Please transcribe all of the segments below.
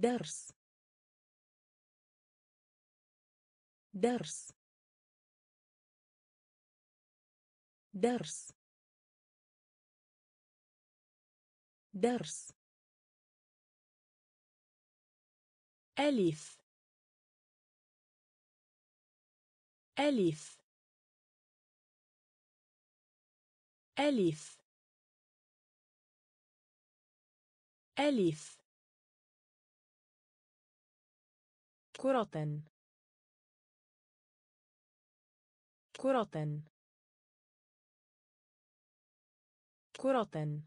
درس. درس. درس. درس. ألف. ألف. ألف. ألف. كرة. كرة. كرة.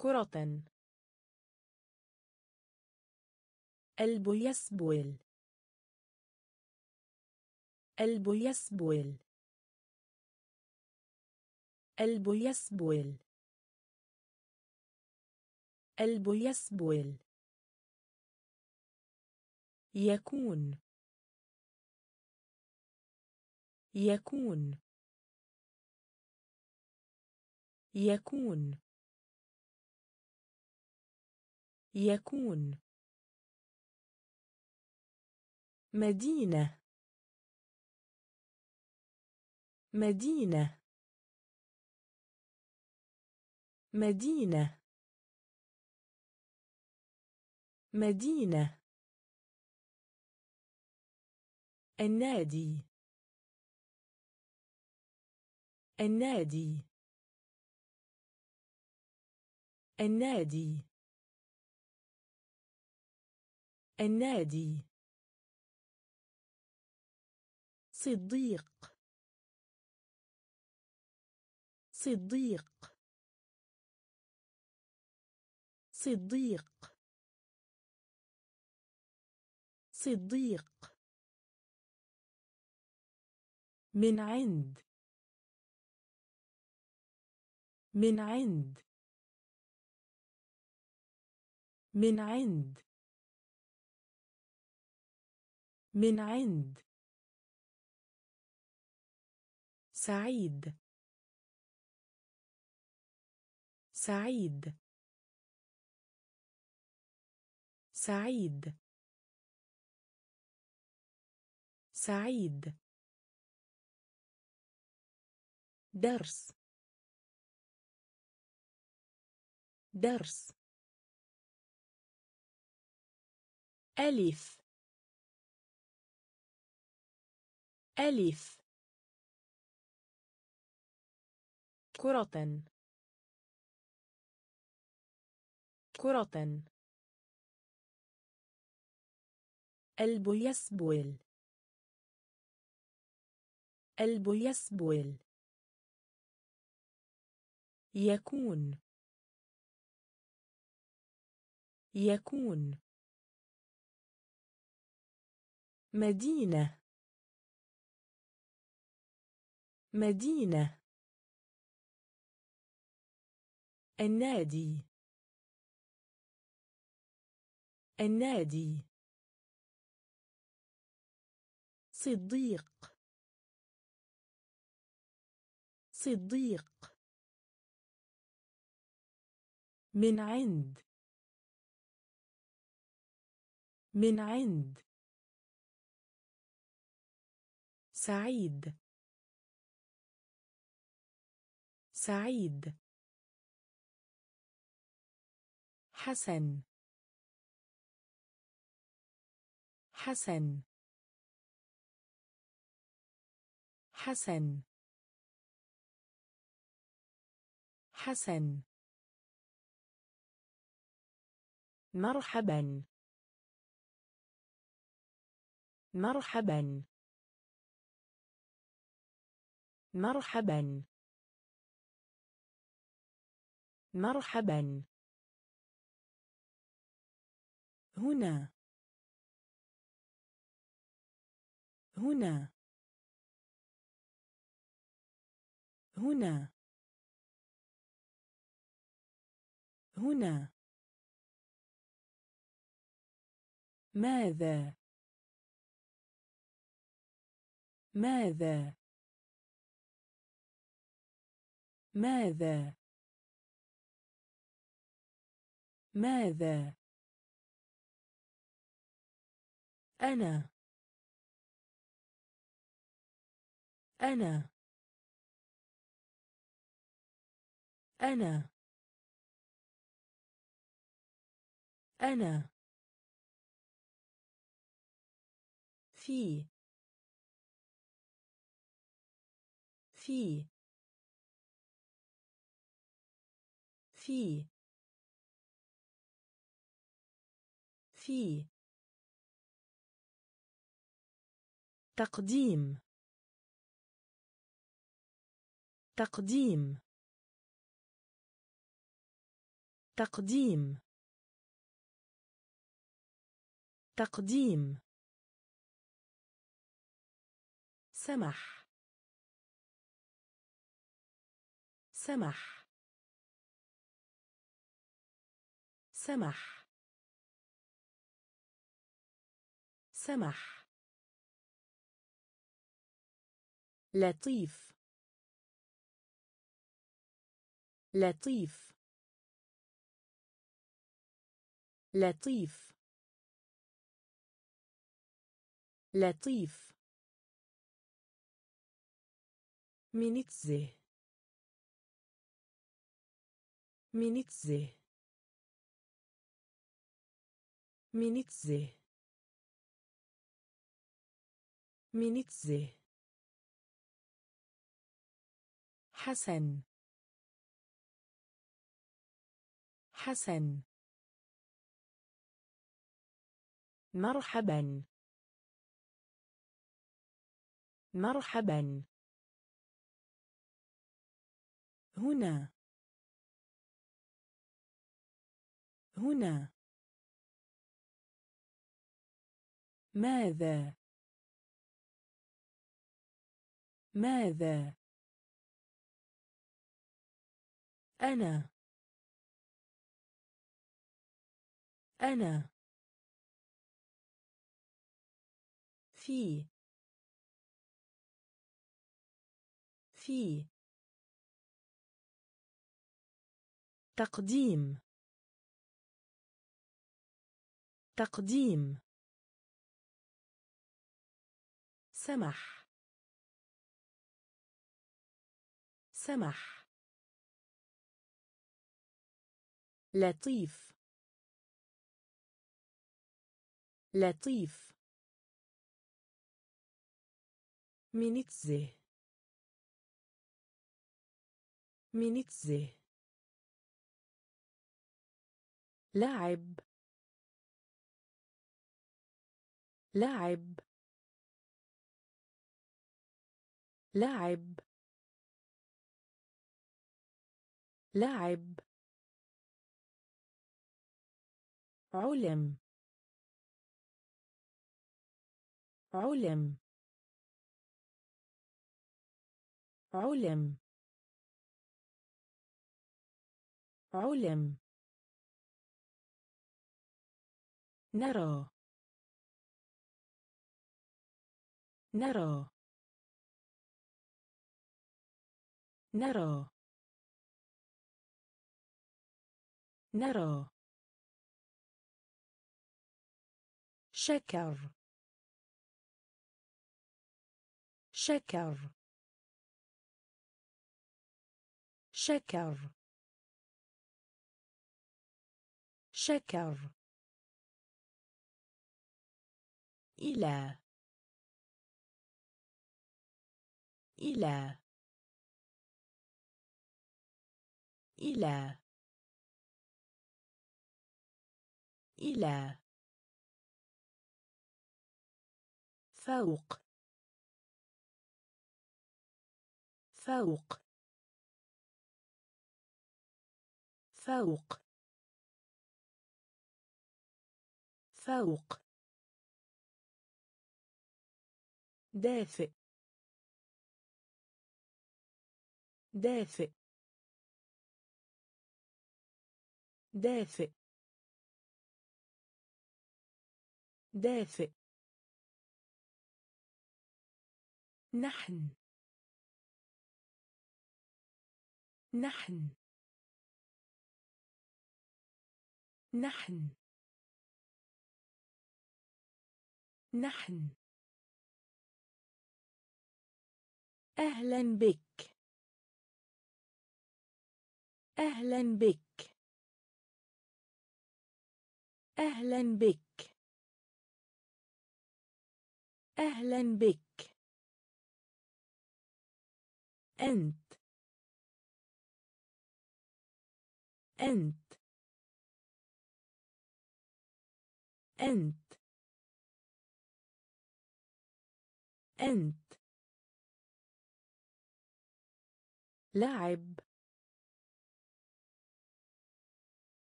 كرة. قلب يسبل. قلب يسبل. قلب يسبل. قلب يسبل. يكون. يكون. يكون. يكون. مدينة. مدينة. مدينة. مدينة. النادي. النادي. النادي. النادي. صديق. صديق. صديق. صديق. من عند. من عند. من عند. من عند. سعيد. سعيد. سعيد. سعيد. درس. درس. ألف. ألف. كرة. كرة. قلب يسبل يكون. يكون. مدينة. مدينة. النادي. النادي. صديق. صديق. من عند. من عند. سعيد. سعيد. حسن. حسن. حسن. حسن. مرحبا. مرحبا. مرحبا. مرحبا. هنا. هنا. هنا. هنا. ماذا؟ ماذا؟ ماذا؟ ماذا؟ أنا. أنا. أنا. أنا. في في في في تقديم. تقديم. تقديم. تقديم. سمح. سمح. سمح. سمح. لطيف. لطيف. لطيف. لطيف. مينيتزه مينيتزه مينيتزه مينيتزه حسن حسن مرحبا مرحبا هنا. هنا. ماذا؟ ماذا؟ أنا. أنا. في. في. تقديم. تقديم. سمح. سمح. لطيف. لطيف. مينيتزه مينيتزه لعب لعب لعب لعب علم. علم. علم. علم. نرى. نرى. نرى. نرى. شكر. شكر. شكر. شكر. إلى إلى إلى إلى. فوق فوق فوق. فوق. دافئ. دافئ. دافئ. دافئ. نحن. نحن. نحن. نحن. أهلا بك. أهلا بك. أهلا بك. أهلا بك. أنت. أنت. أنت. أنت. لعب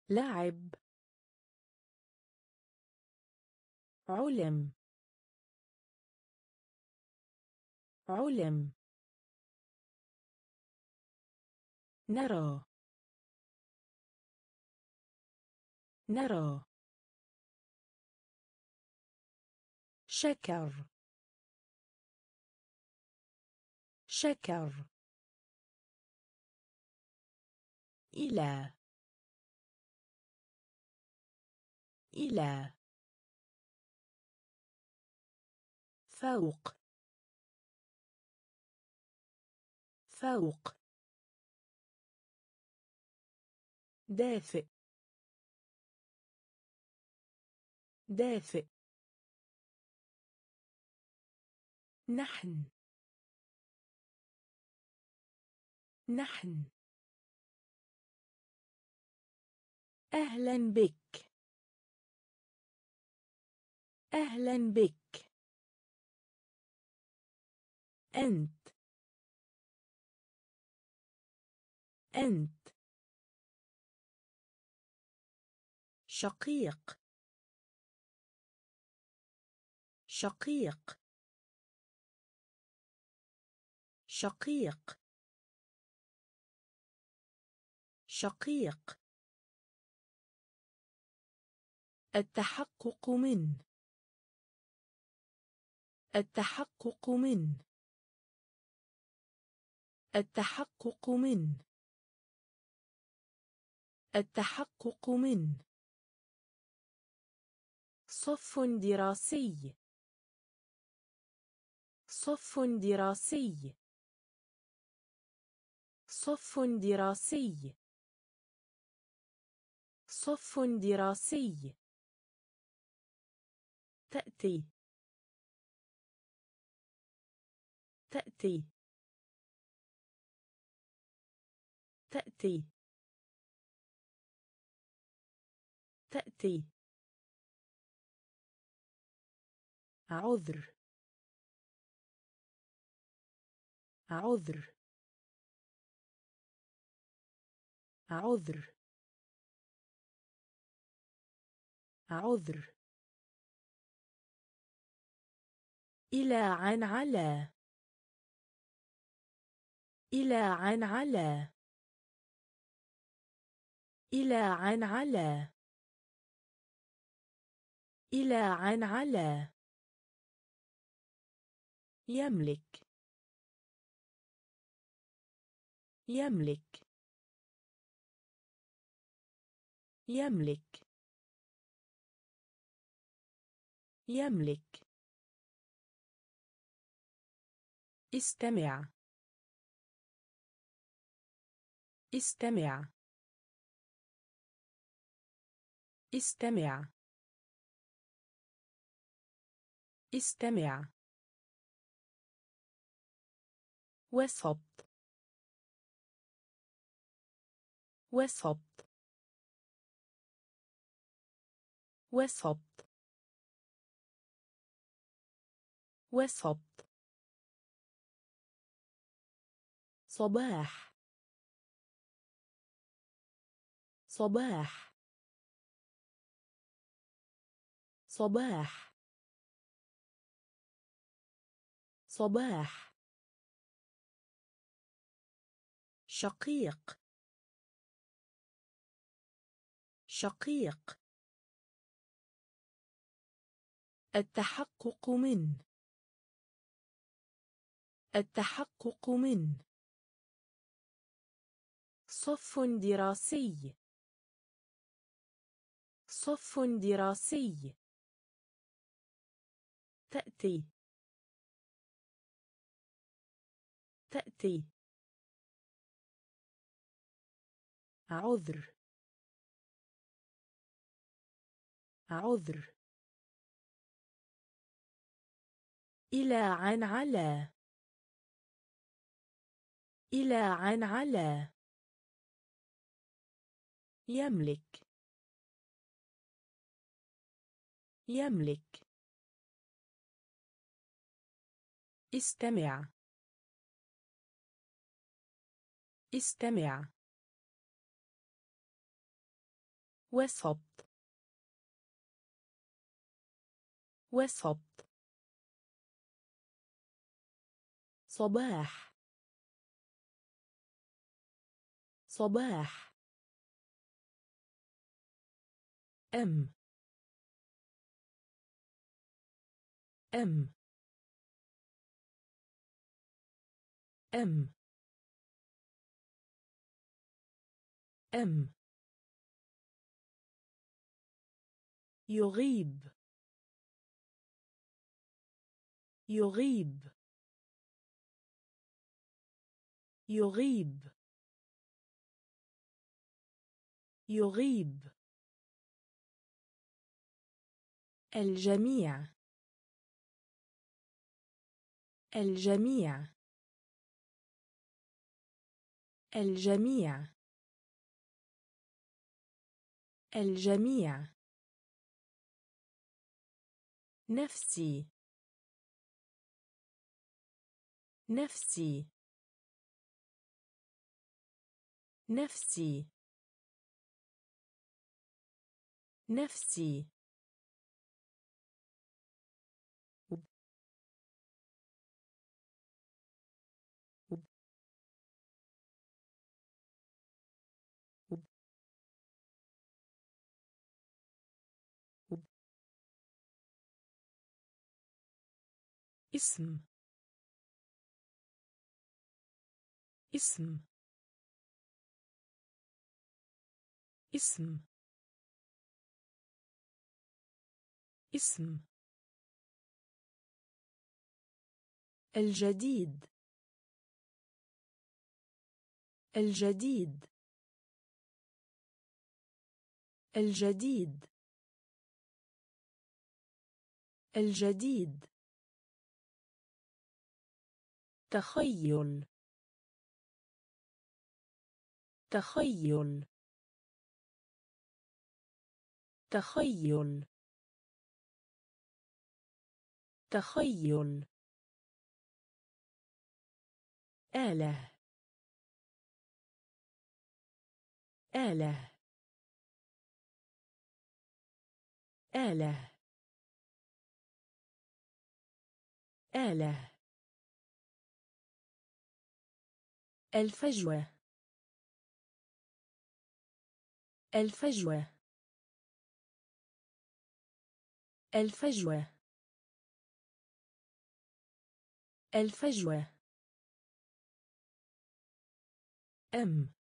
لعب علم. علم. نرى. نرى. شكر. شكر. إلى. إلى. فوق. فوق. دافئ. دافئ. نحن. نحن. أهلا بك. أهلا بك. أنت. أنت. شقيق. شقيق. شقيق. شقيق. التحقق من. التحقق من. التحقق من. التحقق من. صف دراسي. صف دراسي. صف دراسي. صف دراسي. تأتي. تأتي. تأتي. تأتي. عذر. عذر. عذر. عذر. إلى عن على. إلى عن على. إلى عن على. إلى عن على. يملك. يملك. يملك. يملك. استمع. استمع. استمع. استمع. وسط. وسط. وسط. وسط. صباح. صباح. صباح. صباح. شقيق. شقيق. التحقق من. التحقق من. صف دراسي. صف دراسي. تأتي. تأتي. عذر. عذر. إلى عن على إلى عن على يملك. يملك. استمع. استمع. وسط. وسط. صباح. صباح. أم أم أم أم يغيب. يغيب. يغيب. يغيب. الجميع. الجميع. الجميع. الجميع. نفسي. نفسي. نفسي. نفسي. اسم. اسم. اسم. اسم. الجديد. الجديد. الجديد. الجديد. تخيل. تخيل. تخيل. تخيل. آلة. آلة. آلة. آلة. الفجوة. الفجوة. الفجوة. الفجوة. أم.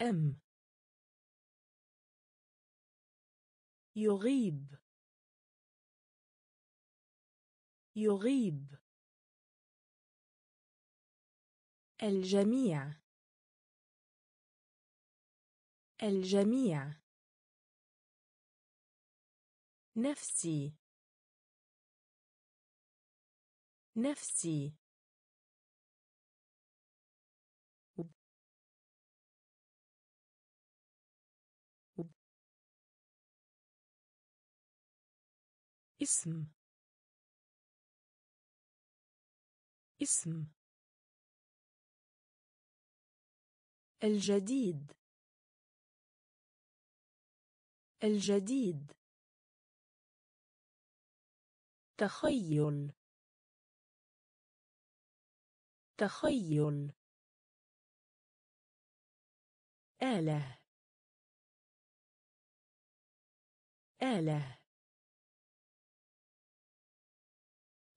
أم. يغيب. يغيب. الجميع. الجميع. نفسي. نفسي. اسم. اسم. الجديد. الجديد. تخيل. تخيل. آلة. آلة.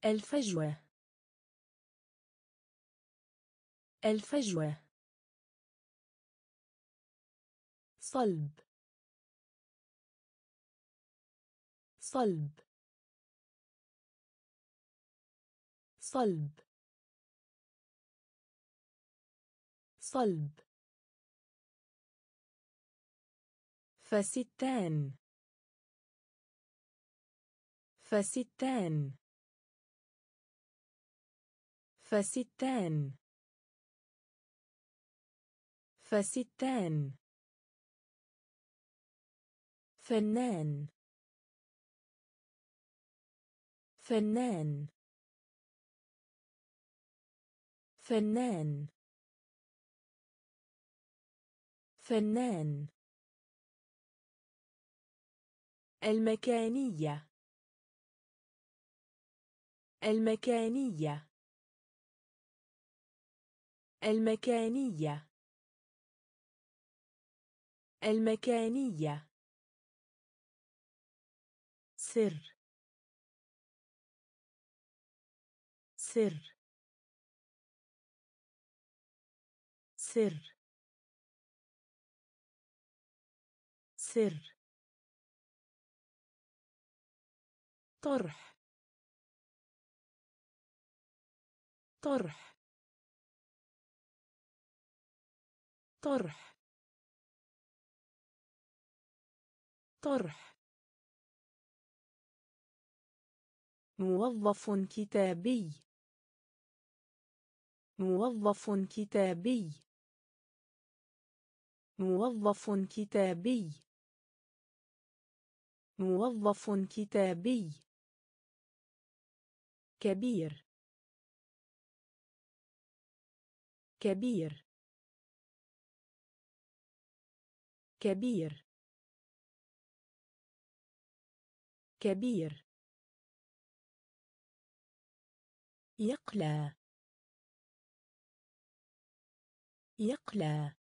الفجوة. الفجوة. صلب. صلب. صلب. صلب. فستان. فستان. فستان. فستان. فنان. فنان. فنان. فنان. المكانية. المكانية. المكانية. المكانية. سر. سر. سر. سر. طرح. طرح. طرح. طرح. موظف كتابي. موظف كتابي. موظف كتابي. موظف كتابي. كبير. كبير. كبير. كبير. يقلى. يقلى.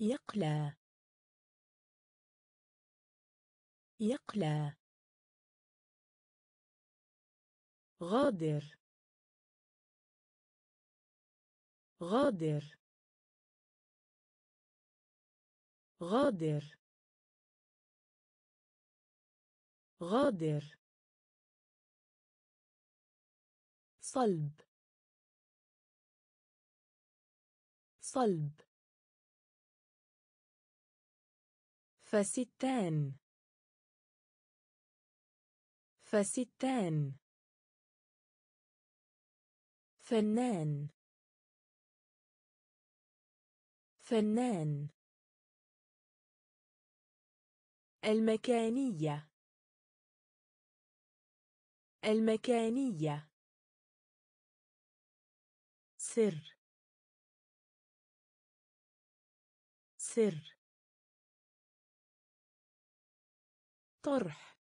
يقلى. يقلى. غادر. غادر. غادر. غادر. صلب. صلب. فستان. فستان. فنان. فنان. المكانية. المكانية. سر. سر. طرح.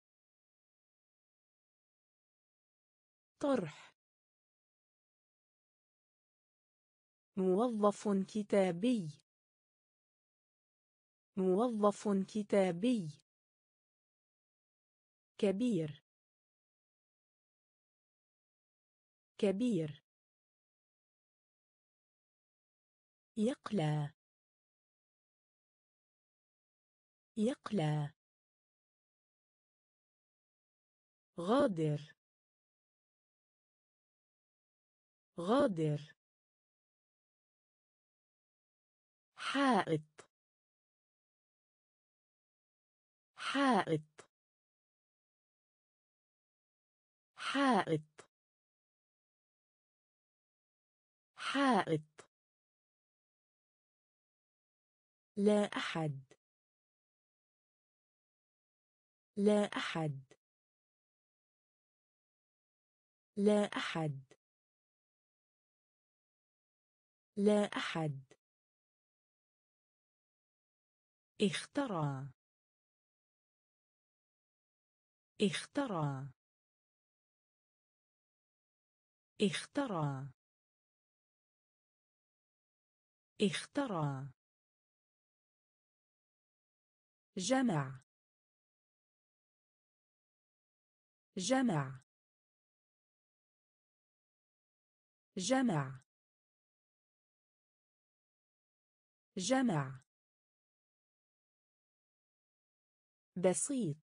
طرح. موظف كتابي. موظف كتابي. كبير. كبير. يقلى. يقلى. غادر. غادر. حائط. حائط. حائط. حائط. لا أحد. لا أحد. لا أحد. لا أحد. اخترع. اخترع. اخترع. اخترع. جمع. جمع. جمع. جمع. بسيط.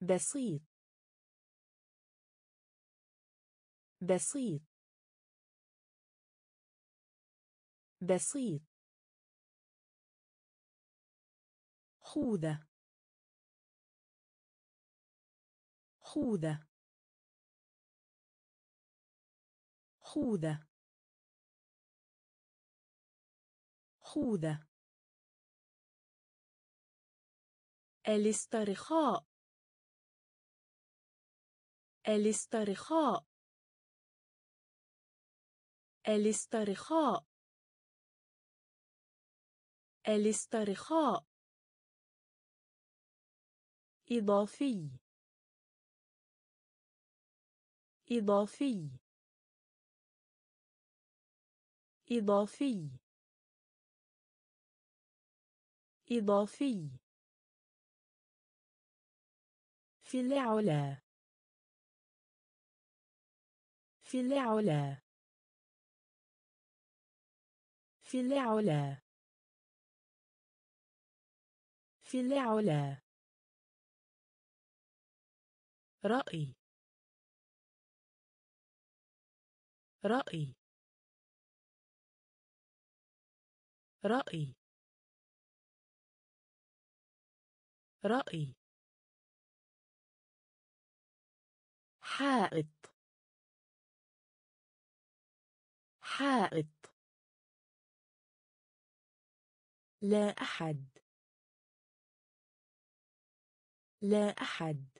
بسيط. بسيط. بسيط. خوذة. خوذة. خوذة. خوذة. الاسترخاء. الاسترخاء. الاسترخاء. الاسترخاء. إضافي. إضافي. إضافي. إضافي. في العلا. في العلا. في العلا. في العلا. رأي. رأي. رأي. رأي. حائط. حائط. لا أحد. لا أحد.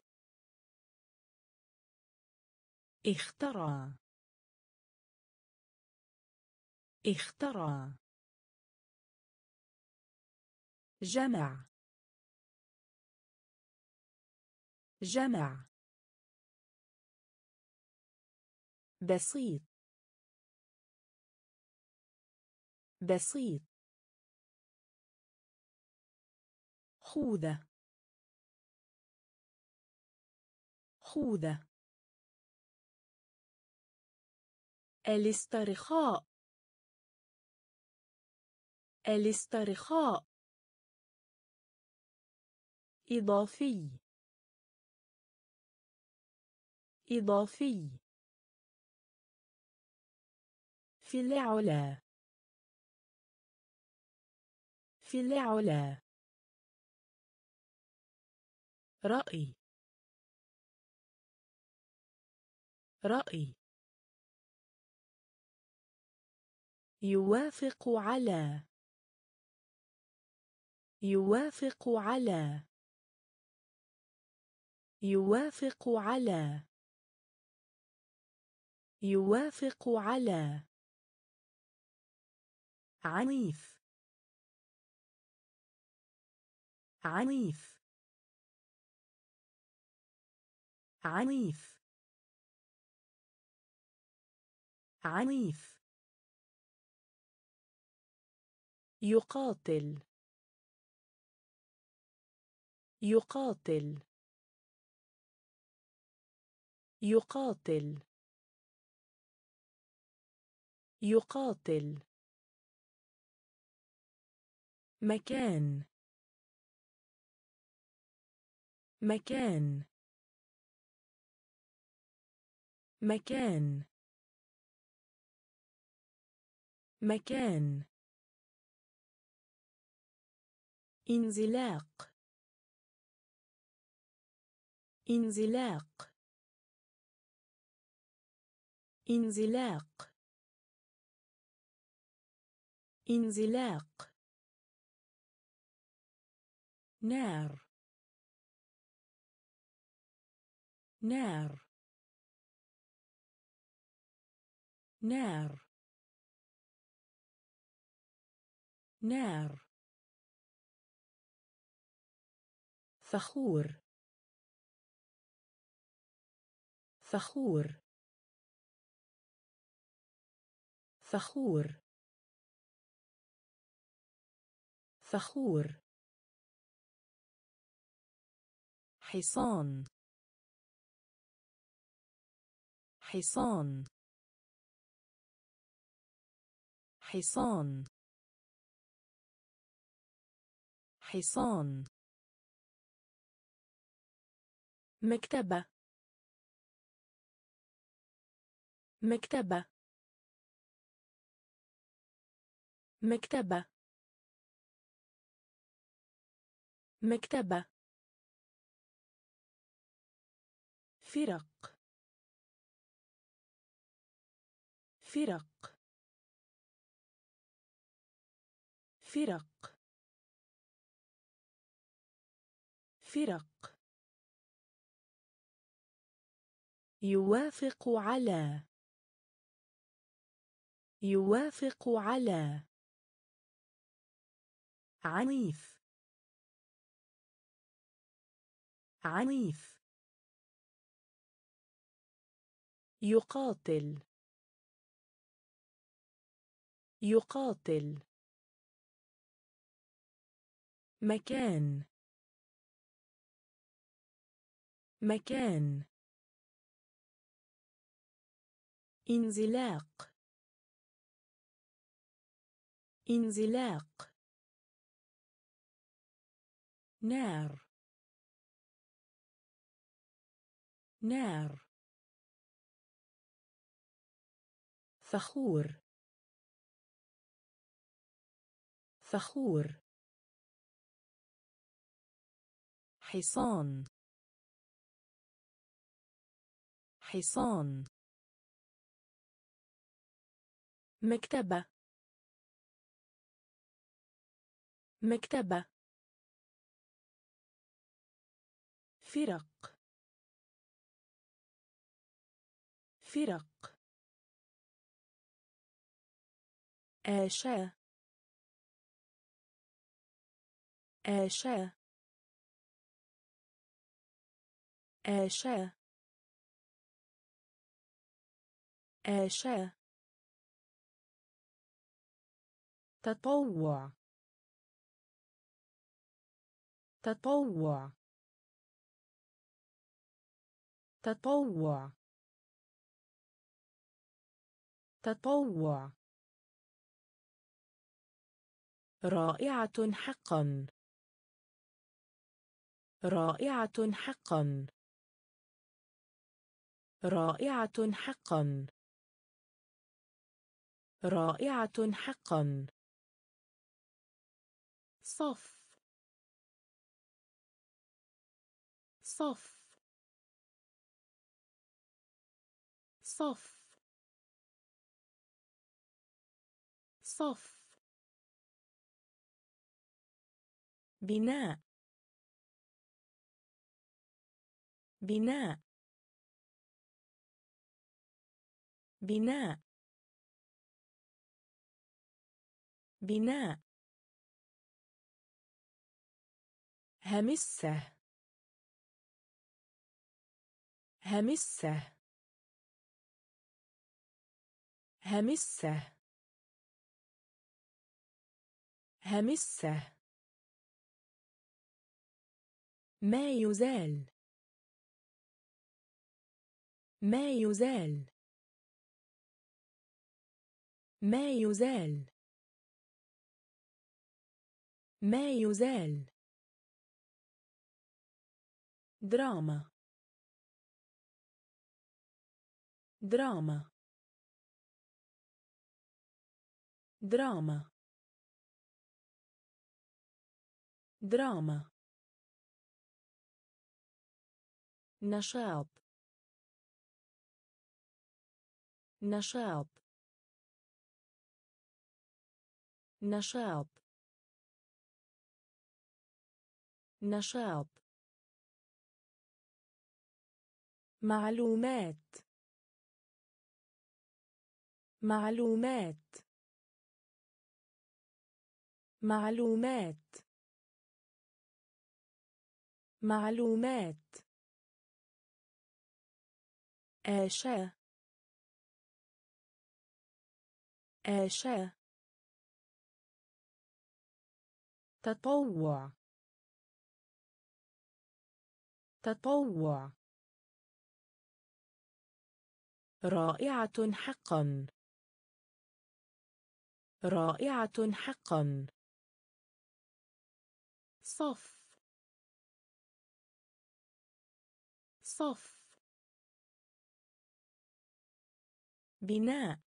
اخترع. اخترع. جمع. جمع. بسيط. بسيط. خوذة. خوذة. الاسترخاء. الاسترخاء. إضافي. إضافي. في العلا. في العلا. رأي. رأي. يوافق على. يوافق على. يوافق على. يوافق على. عنيف. عنيف. عنيف. عنيف. يقاتل. يقاتل. يقاتل. يقاتل. مكان. مكان. مكان. مكان. انزلاق. انزلاق. انزلاق. انزلاق. نار. نار. نار. نار. فخور. فخور. فخور. فخور. حصان. حصان. حصان. حصان. مكتبة. مكتبة. مكتبة. مكتبة. فرق. فرق. فرق. فرق. يوافق على. يوافق على. عنيف. عنيف. يقاتل. يقاتل. مكان. مكان. انزلاق. انزلاق. نار. نار. فخور. فخور. حصان. حصان. مكتبة. مكتبة. فرق. فرق. آشا آشا آشا آشا تطوع. تطوع. تطوع. تطوع. رائعة حقا. رائعة حقا. رائعة حقا. رائعة حقا. صف. صف. صف. صف. بناء. بناء. بناء. بناء. همسة. همسة. همسة. همسة. ما يزال. ما يزال. ما يزال. ما يزال. دراما. دراما. دراما. دراما. نشاط. نشاط. نشاط. نشاط. معلومات. معلومات. معلومات. معلومات. آشا آشا تطوع. تطوع. رائعة حقا. رائعة حقا. صف. صف. بناء.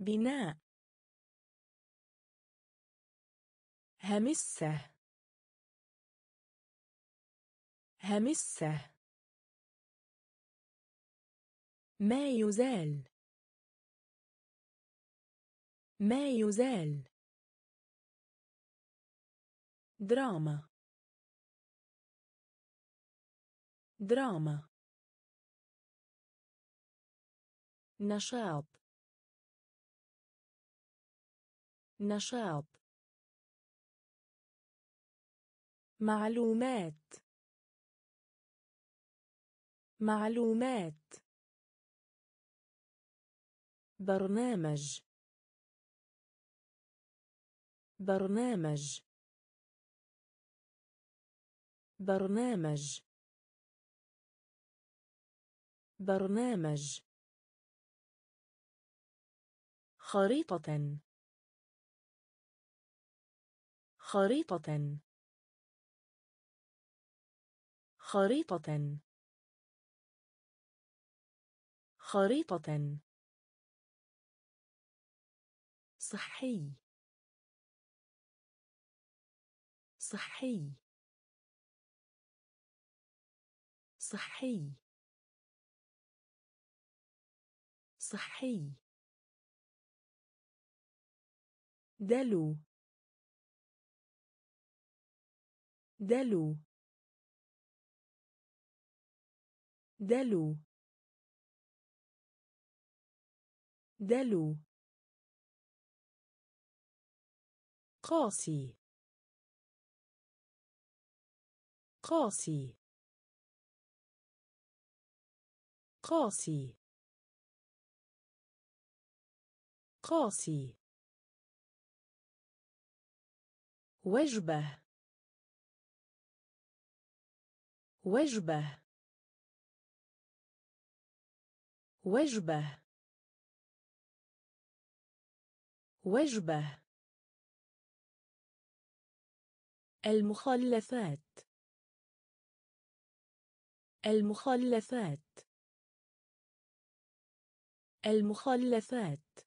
بناء. همسة. همسة. ما يزال. ما يزال. دراما. دراما. نشاط. نشاط. معلومات. معلومات. برنامج. برنامج. برنامج. برنامج. خريطة. خريطة. خريطة. خريطة. صحي. صحي. صحي. صحي. دلو. دلو. دلو. دلو. قاسي. قاسي. قاسي. قاسي. وجبة. وجبة. وجبة. وجبة. المخلفات. المخلفات. المخلفات.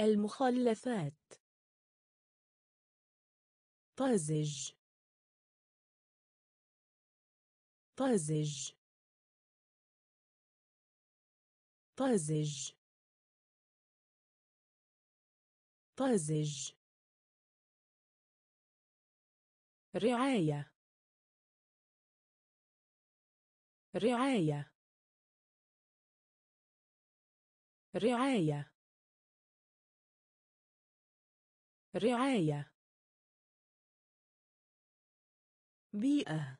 المخلفات. طازج. طازج. طازج. طازج. رعاية. رعاية. رعاية. رعاية. بيئة.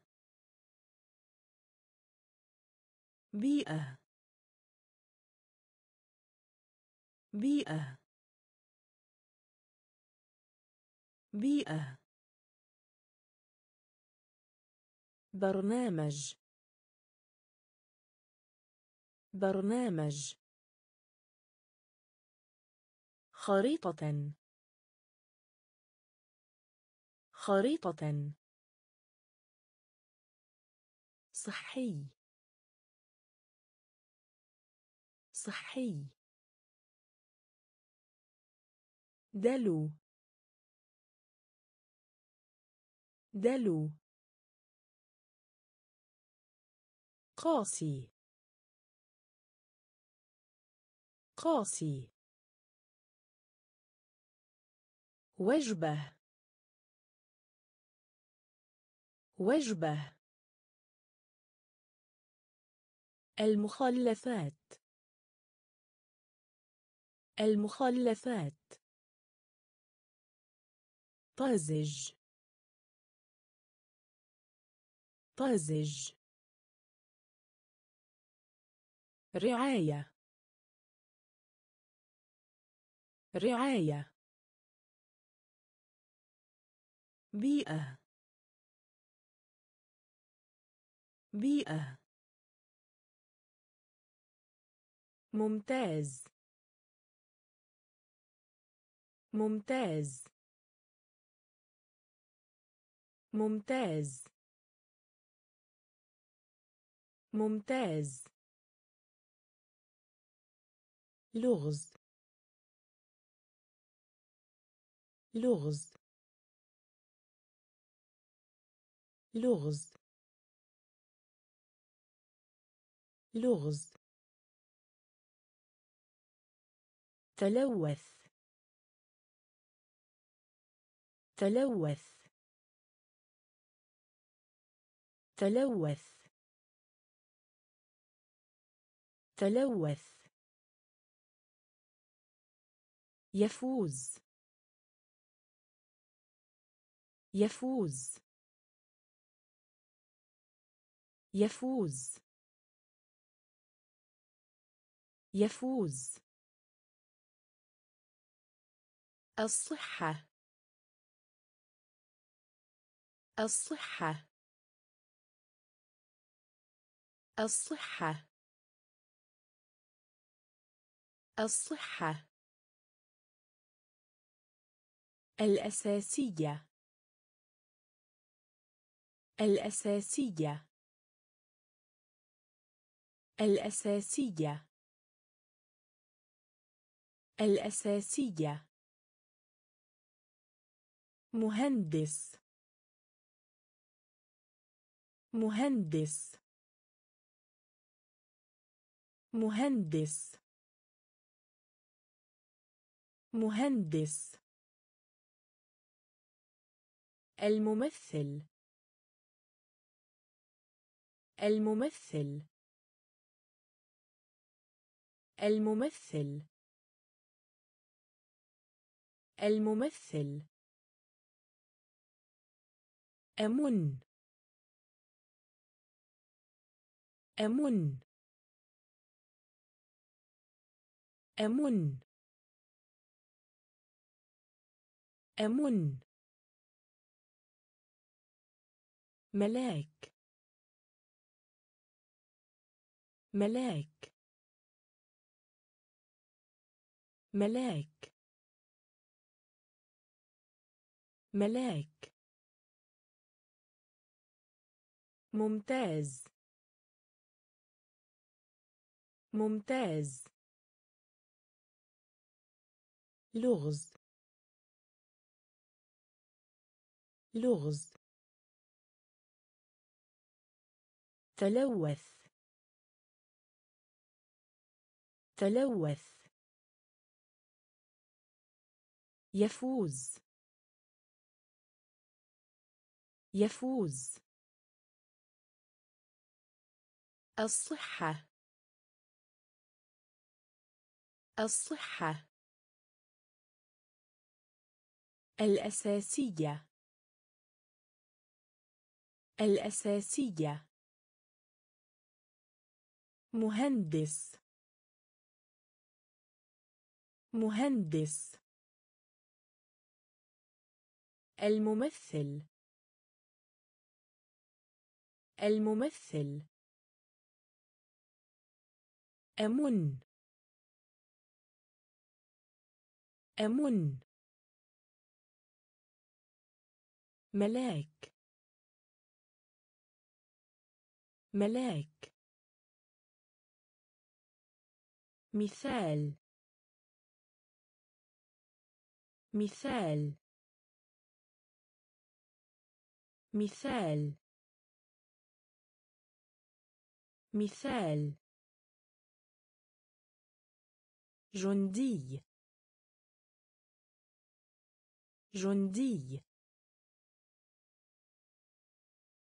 بيئة. بيئة. بيئة. برنامج. برنامج. خريطة. خريطة. صحي. صحي. دلو. دلو. قاسي. قاسي. وجبة. وجبة. المخلفات. المخلفات. طازج. طازج. رعاية. رعاية. بيئة. بيئة. ممتاز. ممتاز. ممتاز. ممتاز. لغز لغز لغز لغز. تلوث تلوث. تلوث تلوث. يفوز. يفوز. يفوز. يفوز. الصحة. الصحة. الصحة. الصحة. الأساسية. الأساسية. الأساسية. الأساسية. مهندس. مهندس. مهندس. مهندس. الممثل. الممثل. الممثل. الممثل. أمن. أمن. أمن. أمن. ملاك. ملاك. ملاك. ملاك. ممتاز. ممتاز. لغز. لغز. تلوث. تلوث. يفوز. يفوز. الصحة. الصحة. الأساسية. الأساسية. مهندس. مهندس. الممثل. الممثل. أمن. أمن. ملاك. ملاك. مثال. مثال. مثال. مثال. جندي. جندي.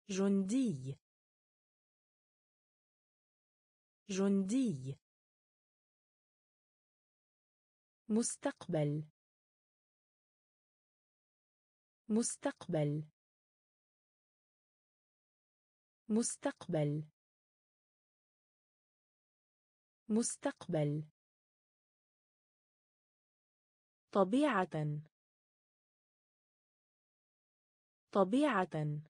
جندي. جندي. مستقبل. مستقبل. مستقبل. مستقبل. طبيعة. طبيعة.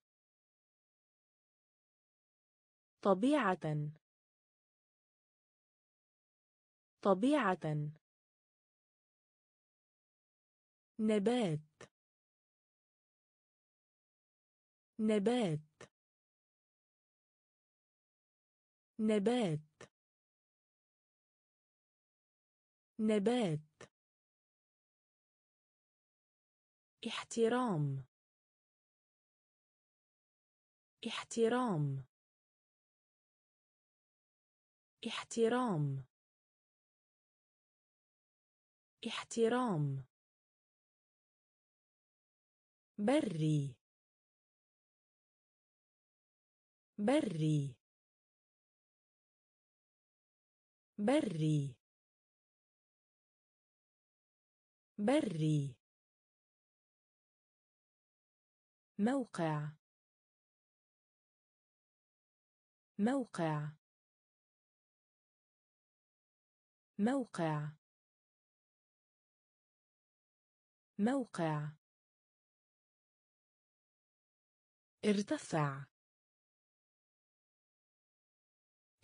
طبيعة. طبيعة. نبات. نبات. نبات. نبات. احترام. احترام. احترام. احترام. بري. بري. بري. بري. موقع. موقع. موقع. موقع. ارتفع.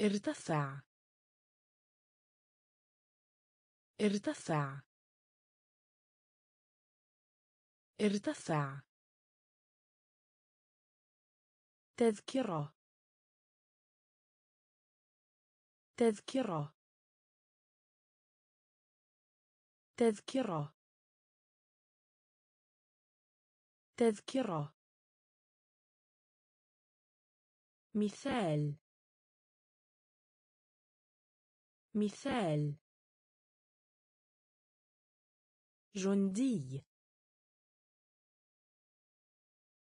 ارتفع. ارتفع. ارتفع. تذكرة. تذكرة. تذكرة. تذكرة. مثال. مثال. جندي.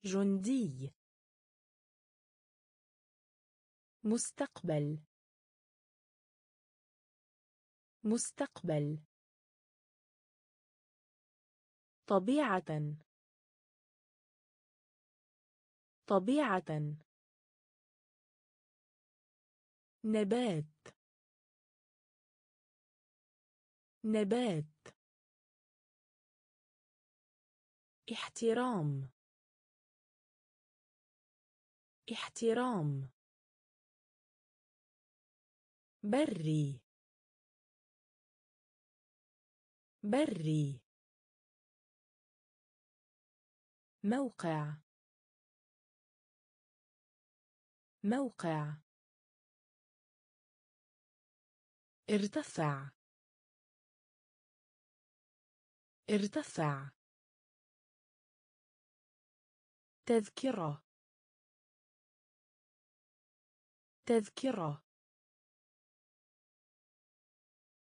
جندي. مستقبل. مستقبل. طبيعة. طبيعة. نبات. نبات. احترام. احترام. بري. بري. موقع. موقع. ارتفع. ارتفع. تذكرة. تذكرة.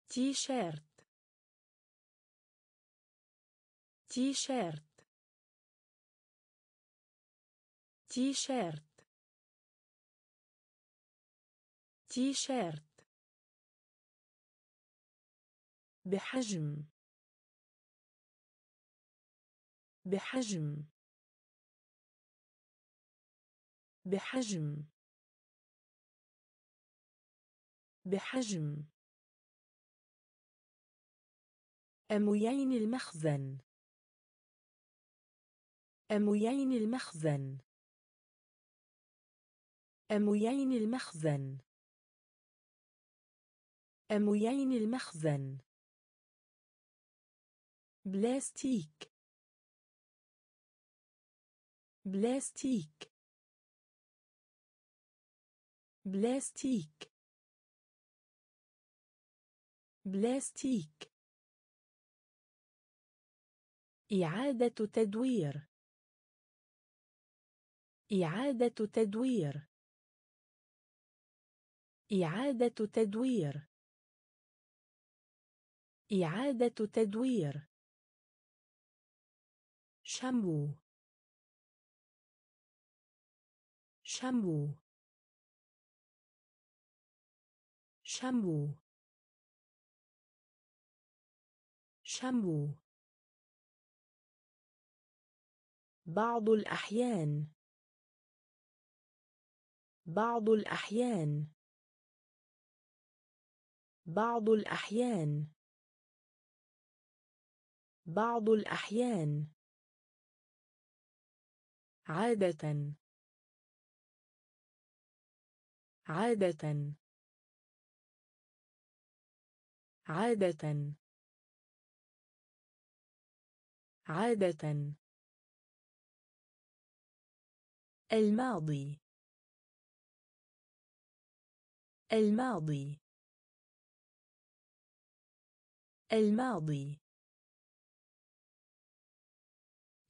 تي شيرت تي شيرت تي شيرت تي شيرت بحجم. بحجم. بحجم. بحجم. أمويين المخزن. أمويين المخزن. أمويين المخزن. أمويين المخزن. بلاستيك. بلاستيك. بلاستيك. بلاستيك. إعادة تدوير. إعادة تدوير. إعادة تدوير. إعادة تدوير. شامبو شامبو شامبو شامبو بعض الأحيان. بعض الأحيان. بعض الأحيان. بعض الأحيان. عادة. عادة. عادة. عادة. الماضي. الماضي. الماضي.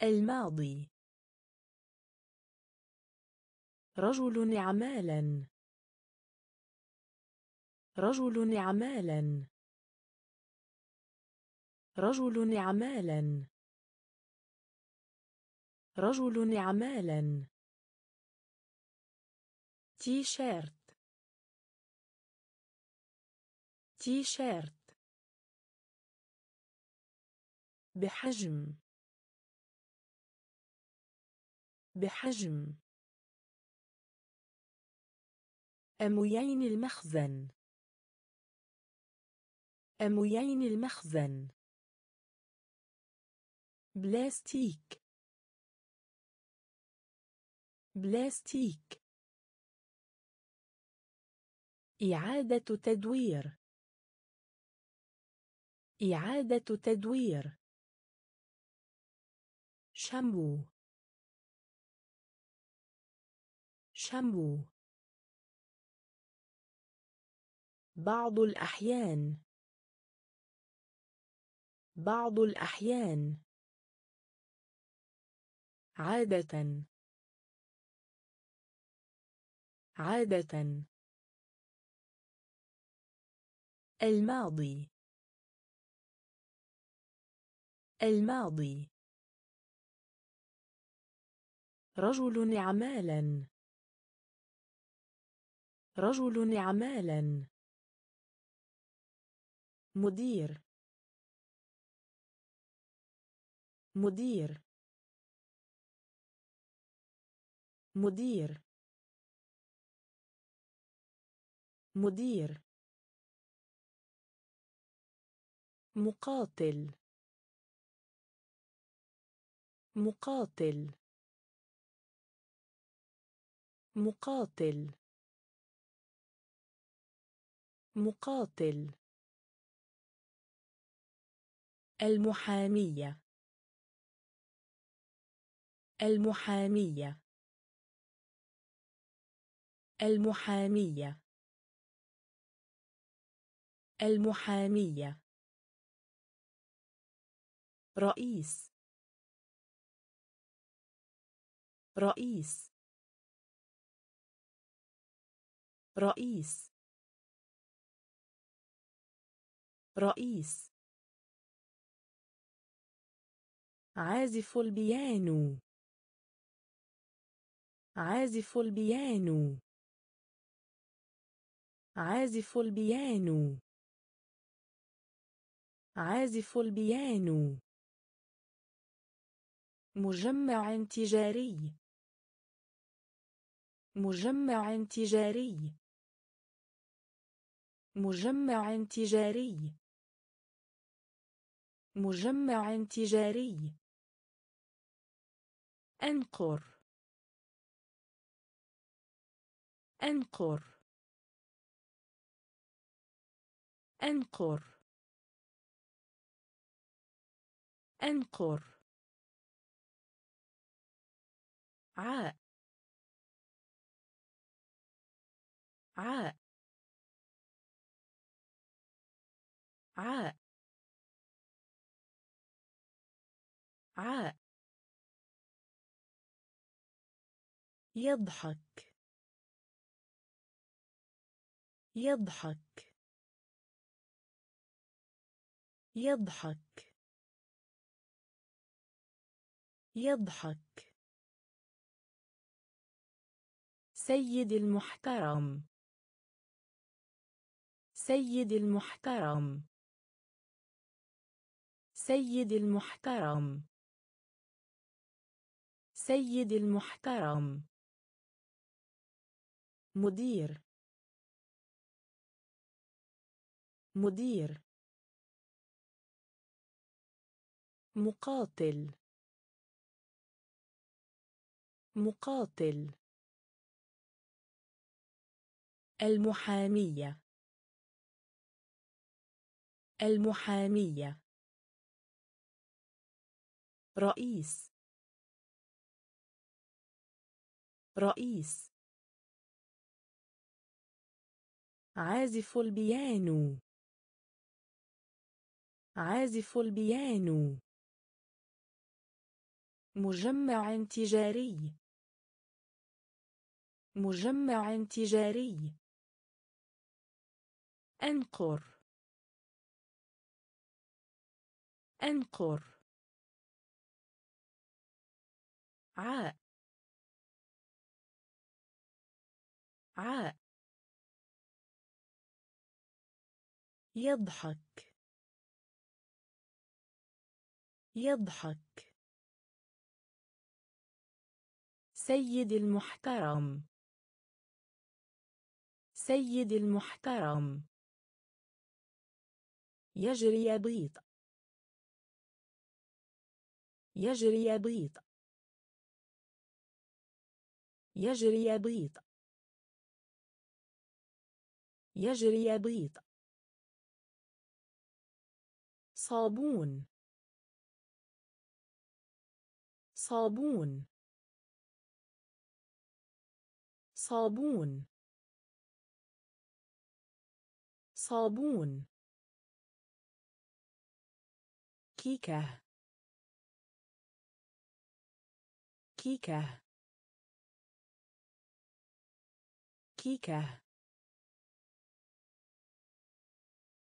الماضي. رجل اعمالا رجل اعمالا رجل اعمالا رجل اعمالا تي شيرت تي شيرت بحجم. بحجم. أمويين المخزن. أمويين المخزن. بلاستيك. بلاستيك. إعادة تدوير. إعادة تدوير. شامبو. شامبو. بعض الأحيان. بعض الأحيان. عادة. عادة. الماضي. الماضي. رجل اعمالا رجل اعمالا مدير. مدير. مدير. مدير. مقاتل. مقاتل. مقاتل. مقاتل. المحامية. المحامية. المحامية. المحامية. رئيس. رئيس. رئيس. رئيس. عازف البيانو. عازف البيانو. عازف البيانو. عازف البيانو. مجمع تجاري. مجمع تجاري. مجمع تجاري. مجمع تجاري. أنقر. أنقر. أنقر. أنقر. عاء. عاء. عاء. عاء. يضحك. يضحك. يضحك. يضحك. سيد المحترم. سيد المحترم. سيد المحترم. سيد المحترم. مدير. مدير. مقاتل. مقاتل. المحامية. المحامية. رئيس. رئيس. عازف البيانو. عازف البيانو. مجمع تجاري. مجمع تجاري. أنقر. أنقر. عاء. عاء. يضحك. يضحك. سيد المحترم. سيد المحترم. يجري يبيض يجري يبيض يجري يبيض يجري يبيض صابون. صابون. صابون. صابون. كيكة. كيكة. كيكة.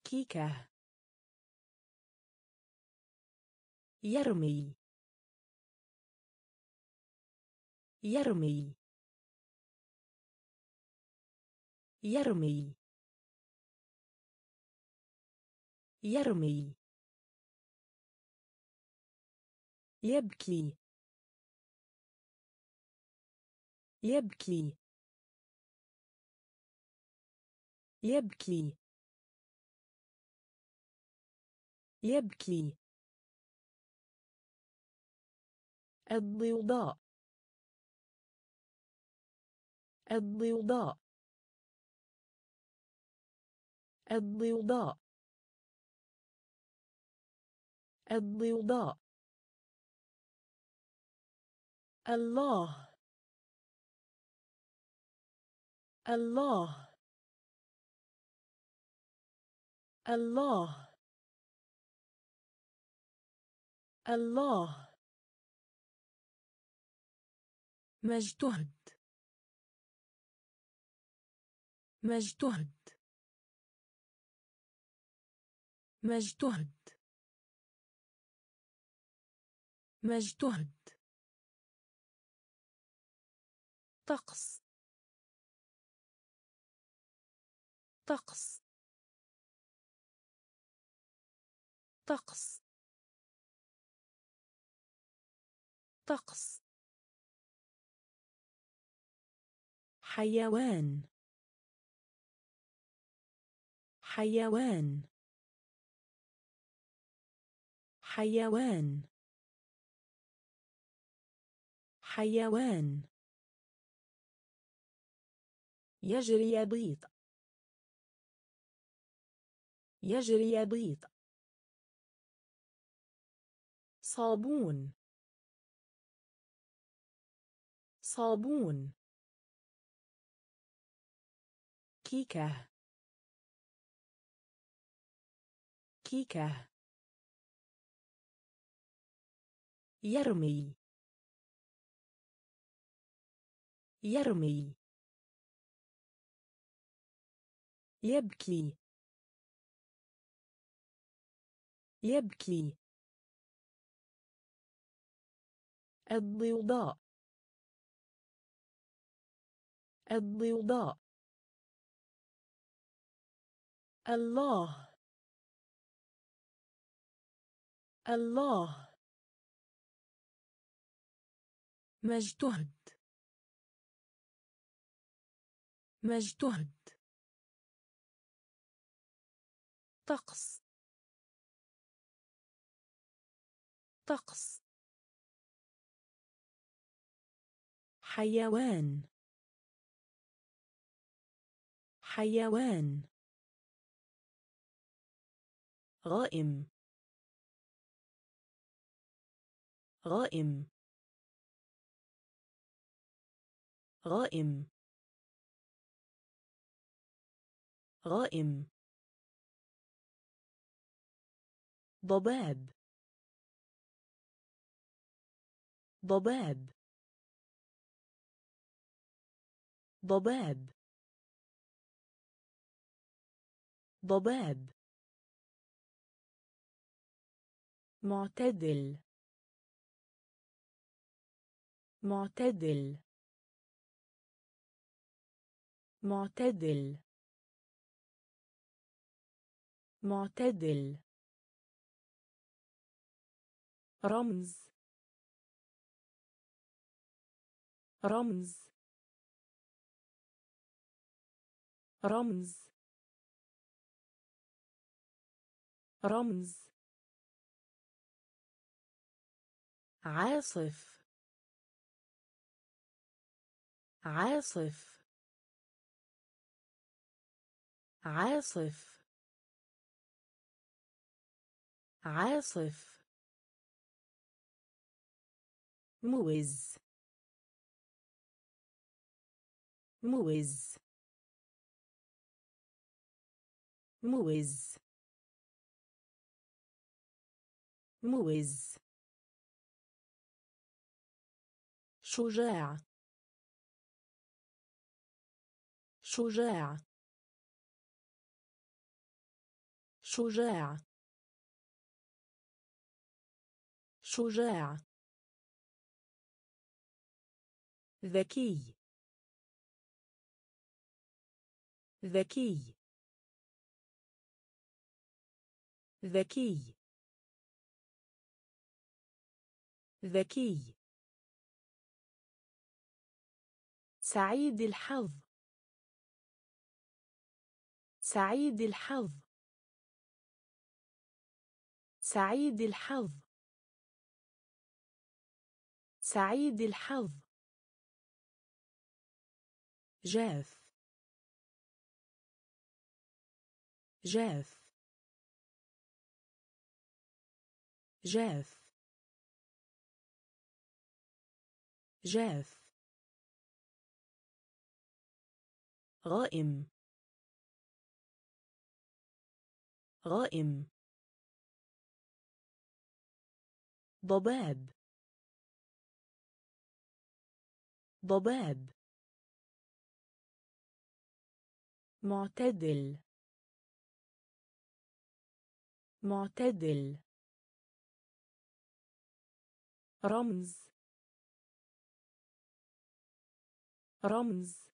كيكة. يرمي. يرمي. يرمي. يرمي. يبكي. يبكي. يبكي. يبكي. الضوضاء. الضوضاء. الضوضاء. الضوضاء. الله. الله. الله. الله. مجتهد. مجتهد. مجتهد. مجتهد. طقس. طقس. طقس. طقس. حيوان. حيوان. حيوان. حيوان. يجري يبيض يجري يبيض صابون. صابون. كيكة. كيكة. يرمي. يرمي. يبكي. يبكي. الضوضاء. الضوضاء. الله. الله. مجتهد مجتهد طقس. طقس. حيوان. حيوان. غائم. غائم. غائم. غائم. ضباب. ضباب. ضباب. ضباب. معتدل. معتدل. معتدل. معتدل. رمز. رمز. رمز. رمز. عاصف. عاصف. عاصف. عاصف. موز. موز. موز. موز. شجاع شجاع شجاع شجاع ذكي ذكي ذكي ذكي سعيد الحظ. سعيد الحظ. سعيد الحظ. سعيد الحظ. جاف. جاف. جاف. جاف. غائم. غائم. ضباب. ضباب. معتدل. معتدل. رمز. رمز.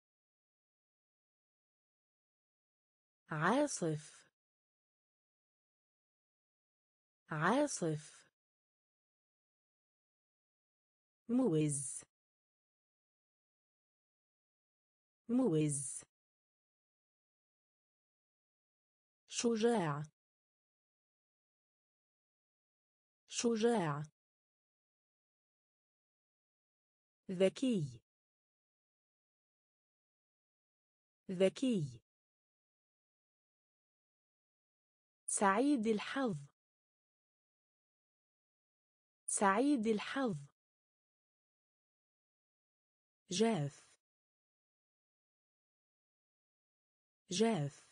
عاصف. عاصف. موز. موز. شجاع. شجاع. ذكي. ذكي. سعيد الحظ. سعيد الحظ. جاف. جاف.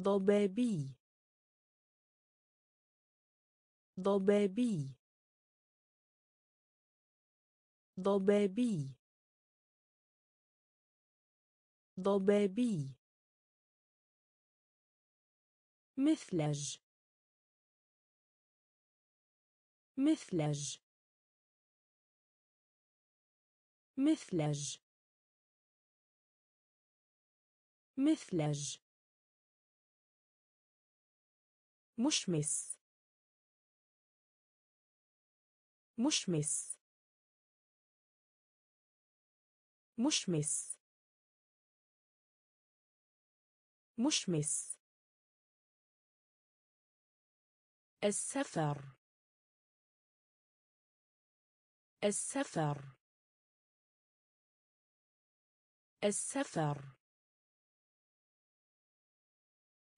ضبابي. ضبابي. ضبابي. ضبابي. مثلج. مثلج. مثلج. مثلج. مشمس. مشمس. مشمس. مشمس. السفر. السفر. السفر.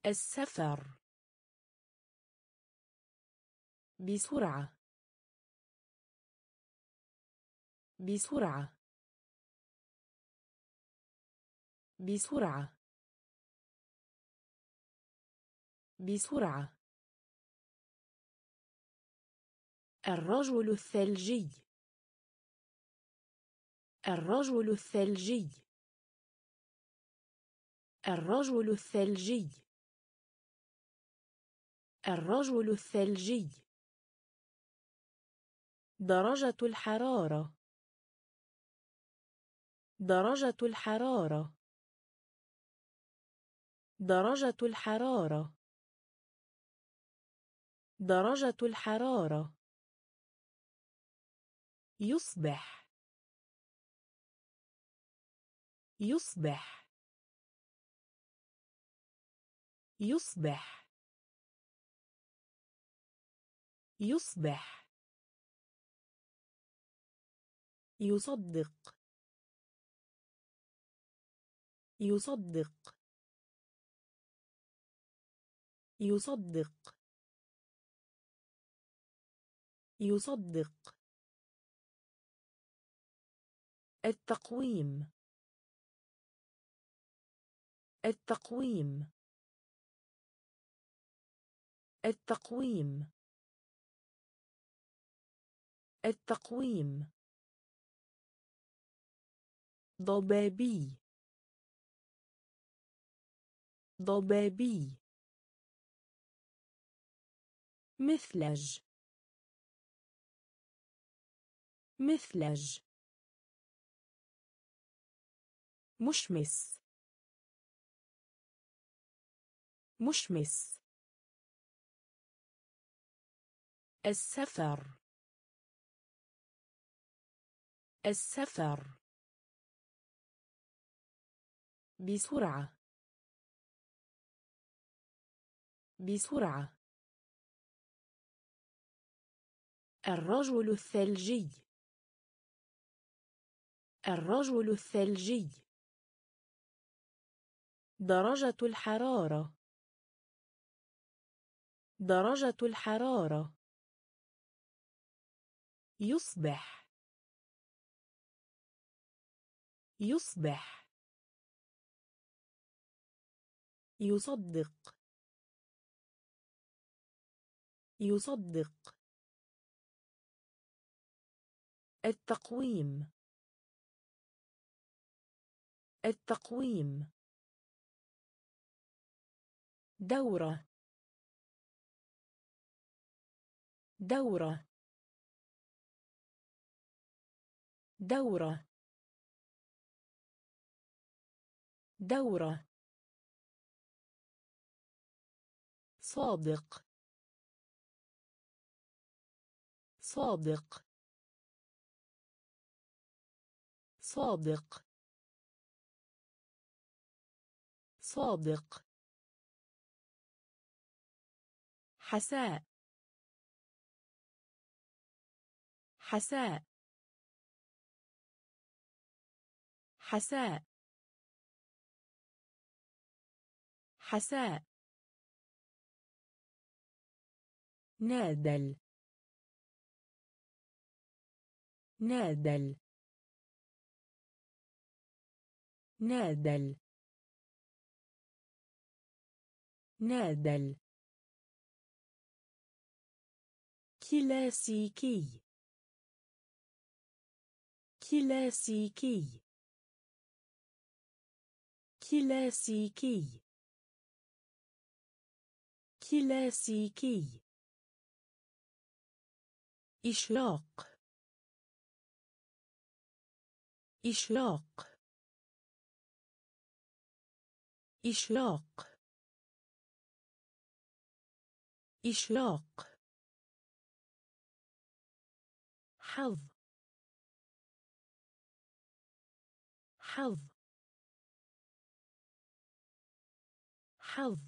السفر. بسرعة. بسرعة. بسرعة. بسرعة. الرجل الثلجي. الرجل الثلجي. الرجل الثلجي. الرجل الثلجي. درجة الحرارة. درجة الحرارة. درجة الحرارة. درجة الحرارة. يصبح. يصبح. يصبح. يصبح. يصدق. يصدق. يصدق. يصدق. التقويم. التقويم. التقويم. التقويم. ضبابي. ضبابي. مثلج. مثلج. مشمس. مشمس. السفر. السفر. بسرعة. بسرعة. الرجل الثلجي. الرجل الثلجي. درجة الحرارة. درجة الحرارة. يصبح. يصبح. يصدق. يصدق. التقويم. التقويم. دورة. دورة. دورة. دورة. صادق. صادق. صادق. صادق. حساء. حساء. حساء. حساء. نادل. نادل. نادل. نادل. كلاسيكي كلاسيكي كلاسيكي كلاسيكي إشلاق إشلاق إشلاق إشلاق حظ. حظ. حظ.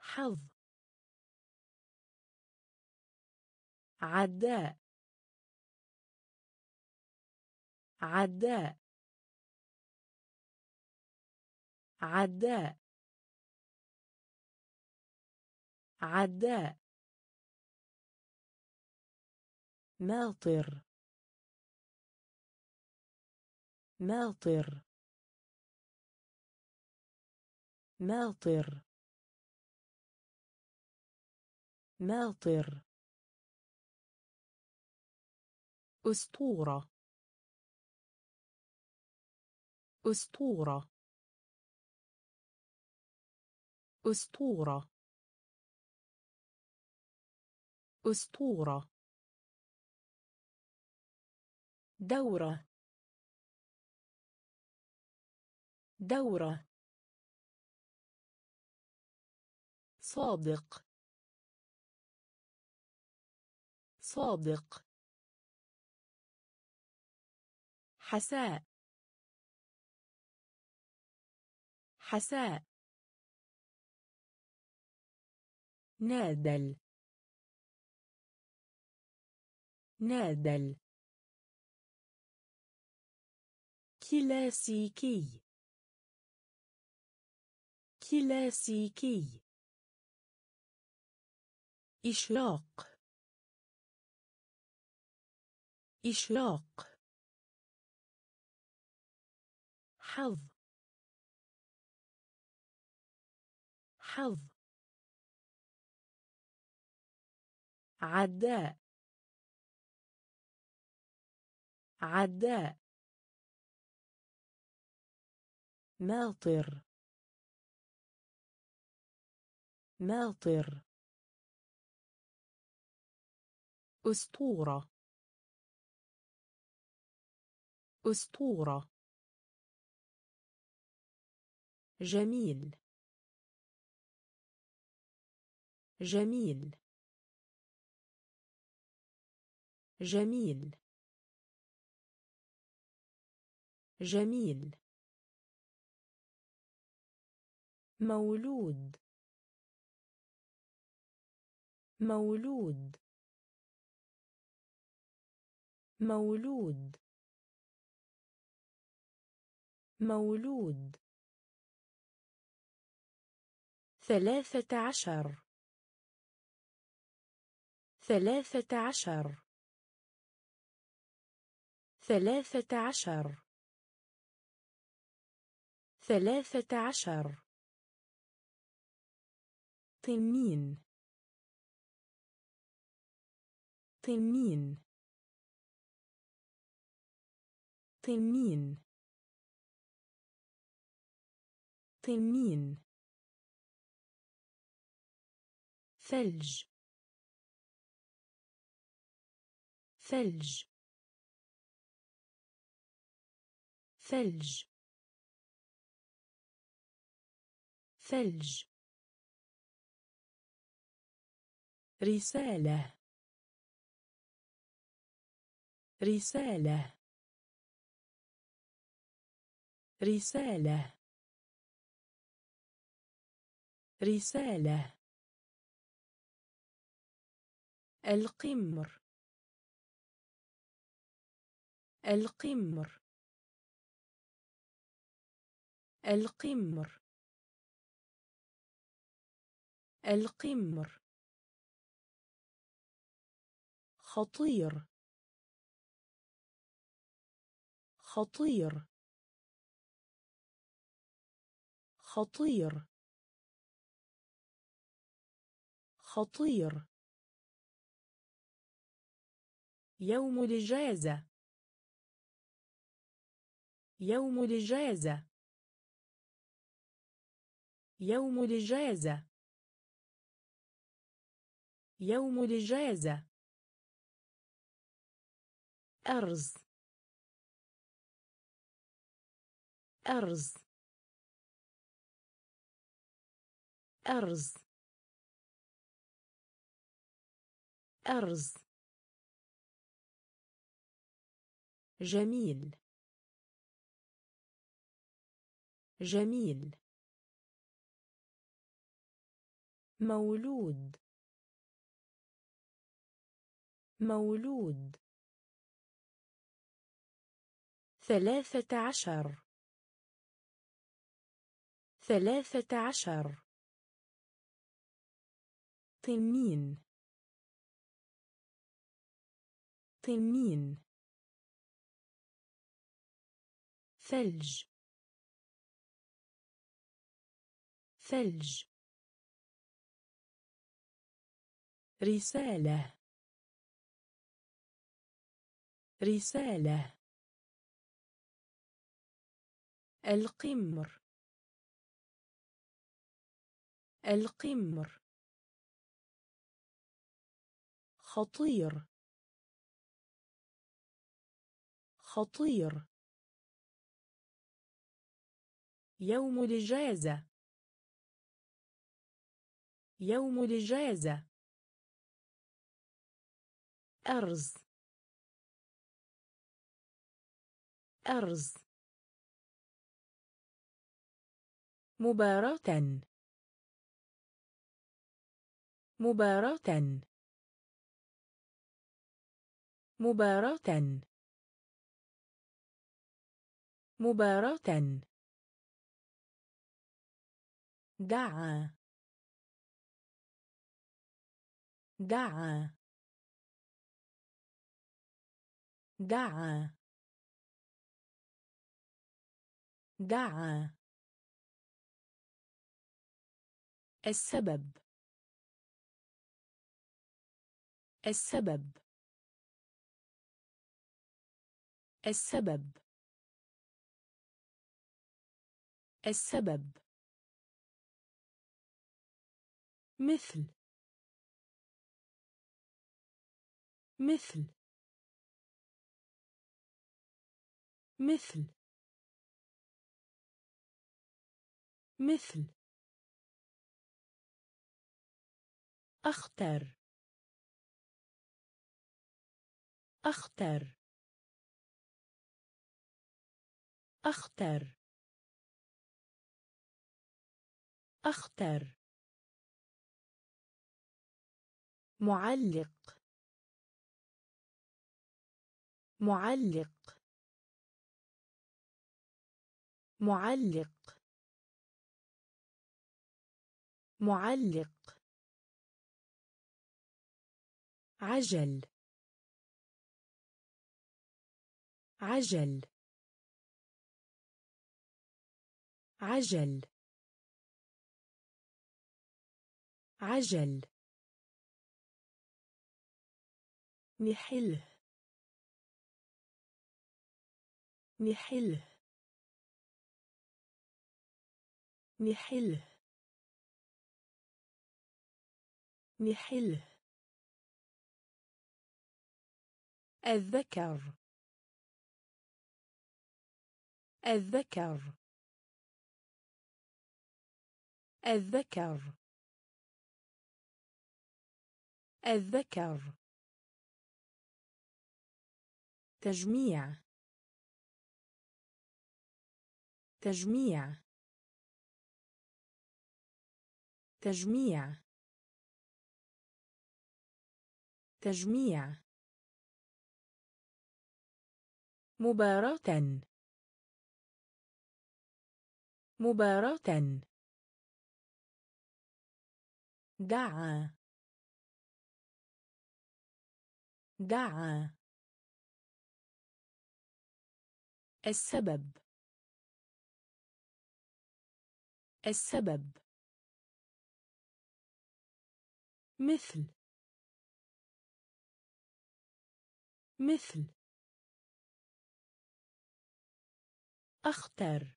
حظ. عداء. عداء. عداء. عداء. ماطر. ماطر. ماطر. ماطر. أسطورة. أسطورة. أسطورة. أسطورة. دورة. دورة. صادق. صادق. حساء. حساء. نادل. نادل. كلاسيكي كلاسيكي إشراق إشراق حظ حظ عداء عداء ماطر. ماطر. أسطورة. أسطورة. جميل. جميل. جميل. جميل. مولود. مولود. مولود. مولود. ثلاثة عشر. ثلاثة عشر. ثلاثة عشر. ثلاثة عشر. تنين تنين تنين تنين ثلج. ثلج. ثلج. ثلج. رسالة. رسالة. رسالة. رسالة. القمر. القمر. القمر. القمر. خطير. خطير. خطير. خطير. يوم الإجازة. يوم الإجازة. يوم الإجازة. يوم الإجازة. أرز. أرز. أرز. أرز. جميل. جميل. مولود. مولود. ثلاثة عشر. ثلاثة عشر. تنين. تنين. ثلج. ثلج. رسالة. رسالة. القمر. القمر. خطير. خطير. يوم الإجازة. يوم الإجازة. أرز. أرز. مباراة. مباراة. مباراة. مباراة. دعا. دعا. دعا. دعا. السبب. السبب. السبب. السبب. مثل. مثل. مثل. مثل. أختر. أختر. أختر. أختر. معلق. معلق. معلق. معلق. عجل. عجل. عجل. عجل. نحله. نحله. نحله. نحله. الذكر. الذكر. الذكر. الذكر. تجميع. تجميع. تجميع. تجميع. مباراة. مباراة. دعا. دعا. السبب. السبب. مثل. مثل. أختر.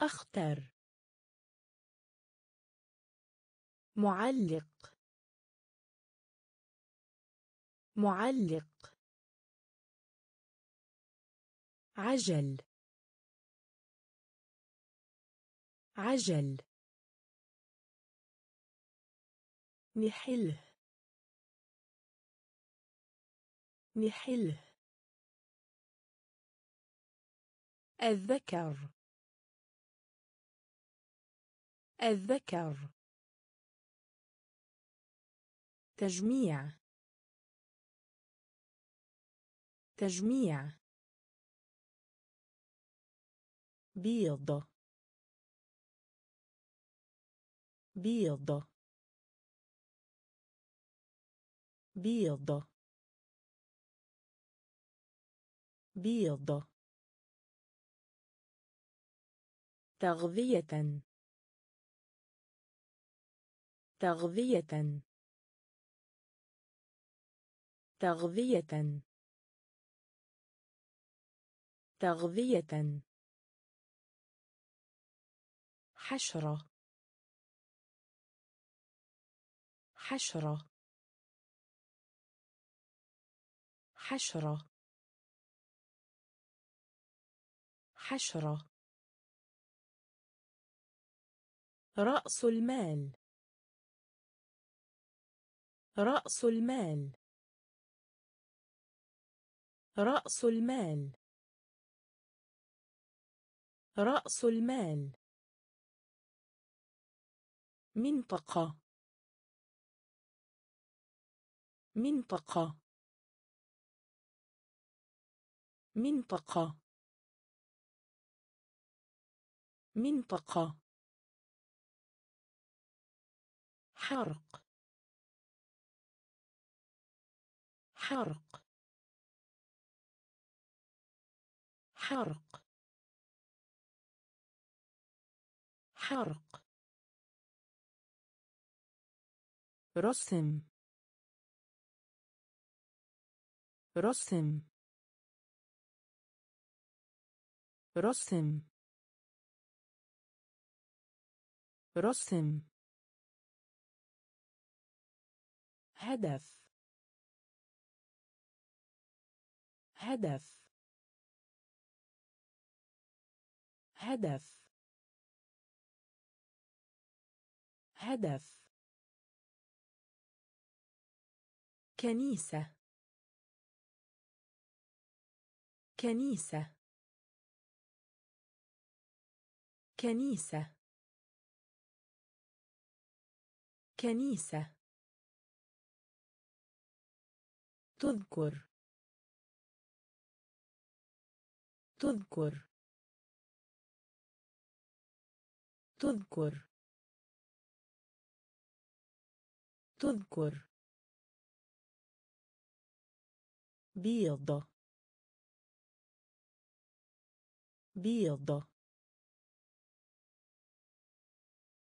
أختر. معلق. معلق. عجل. عجل. نحله. نحله. الذكر. الذكر. تجميع. تجميع. بيض. بيض. بيض. بيض. تغذية. تغذية. تغذية. تغذية. حشرة. حشرة. حشرة. حشرة. رأس المال. رأس المال. رأس المال. رأس المال. منطقة. منطقة. منطقة. منطقة. حرق حرق حرق حرق رسم. رسم. رسم. رسم. هدف. هدف. هدف. هدف. كنيسة. كنيسة. كنيسة. كنيسة. تذكر. تذكر. تذكر. تذكر. بيض بيض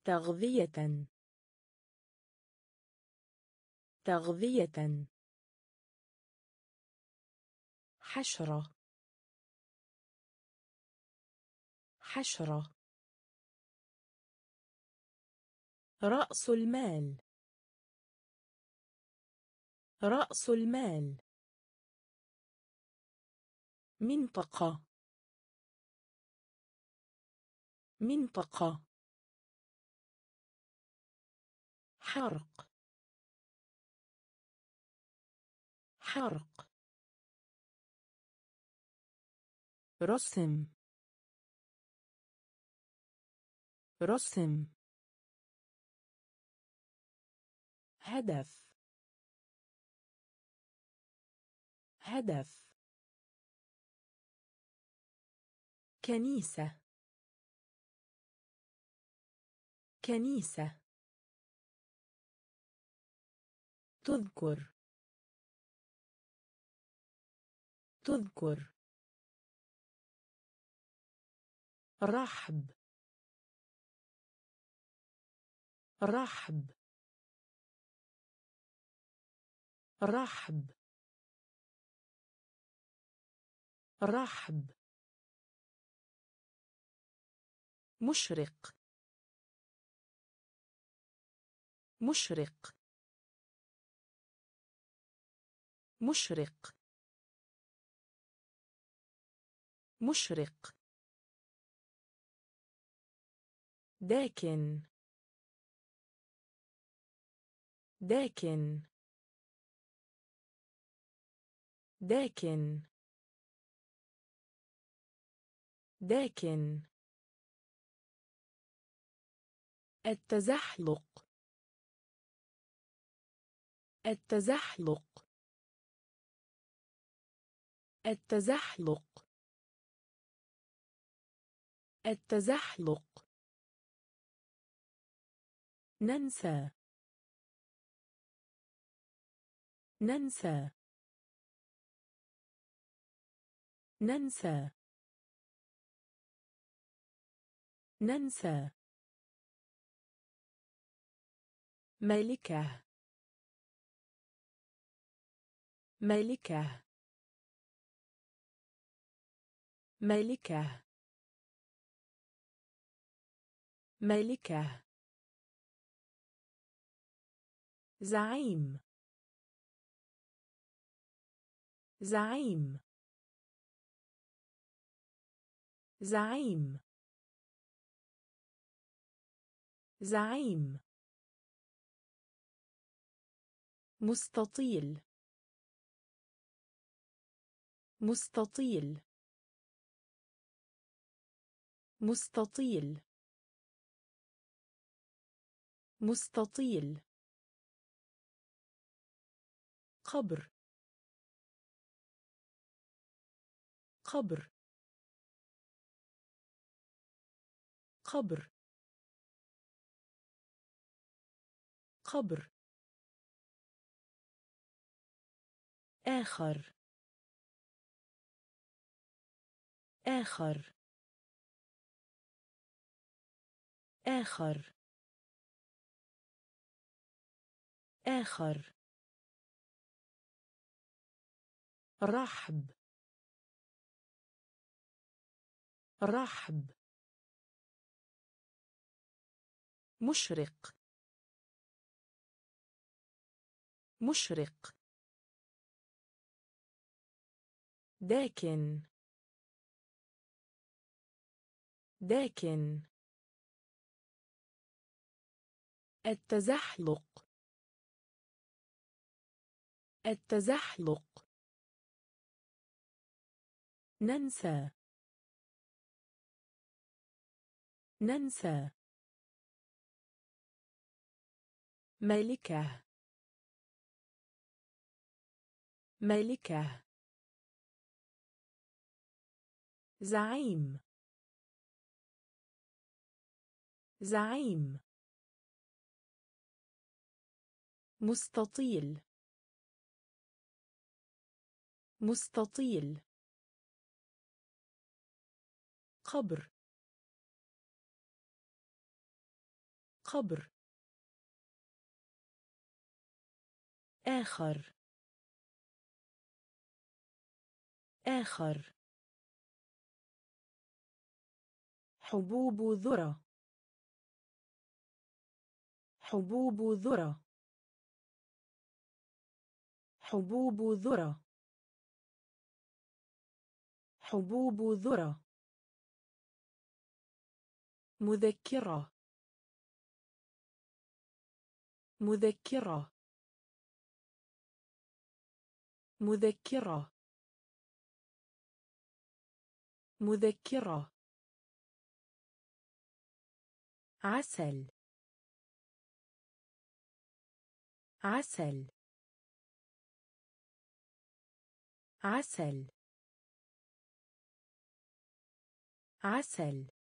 تغذية. تغذية. حشرة. حشرة. رأس المال. رأس المال. منطقة. منطقة. حرق. حرق. رسم. رسم. هدف. هدف. كنيسة. كنيسة. تذكر. تذكر. رحب. رحب. رحب. رحب. مشرق. مشرق. مشرق. مشرق. داكن. داكن. داكن. داكن. التزحلق. التزحلق. التزحلق. التزحلق. ننسى. ننسى. ننسى. ننسى. ملكة. ملكة. ملكة. ملكة. زعيم. زعيم. زعيم. زعيم. مستطيل. مستطيل. مستطيل. مستطيل. قبر. قبر. قبر. قبر. آخر. آخر. آخر. آخر. رحب. رحب. مشرق. مشرق. داكن. داكن. التزحلق. التزحلق. ننسى. ننسى. ملكة. ملكة. زعيم. زعيم. مستطيل. مستطيل. قبر. قبر. آخر. آخر. حبوب ذرة. حبوب ذرة. حبوب ذرة. حبوب ذرة. مذكرة. مذكرة. مذكرة. مذكرة. عسل. عسل. عسل. عسل.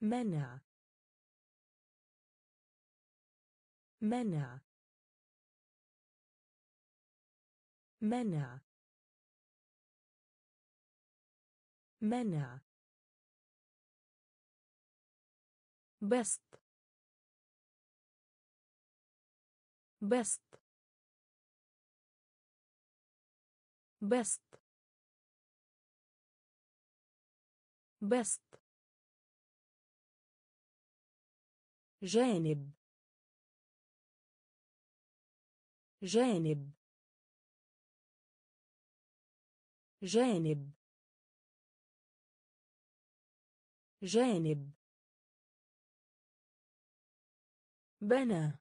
منع. منع. منع. منع. بسط. بسط. بسط. بسط. جانب. جانب. جانب. جانب. بنى.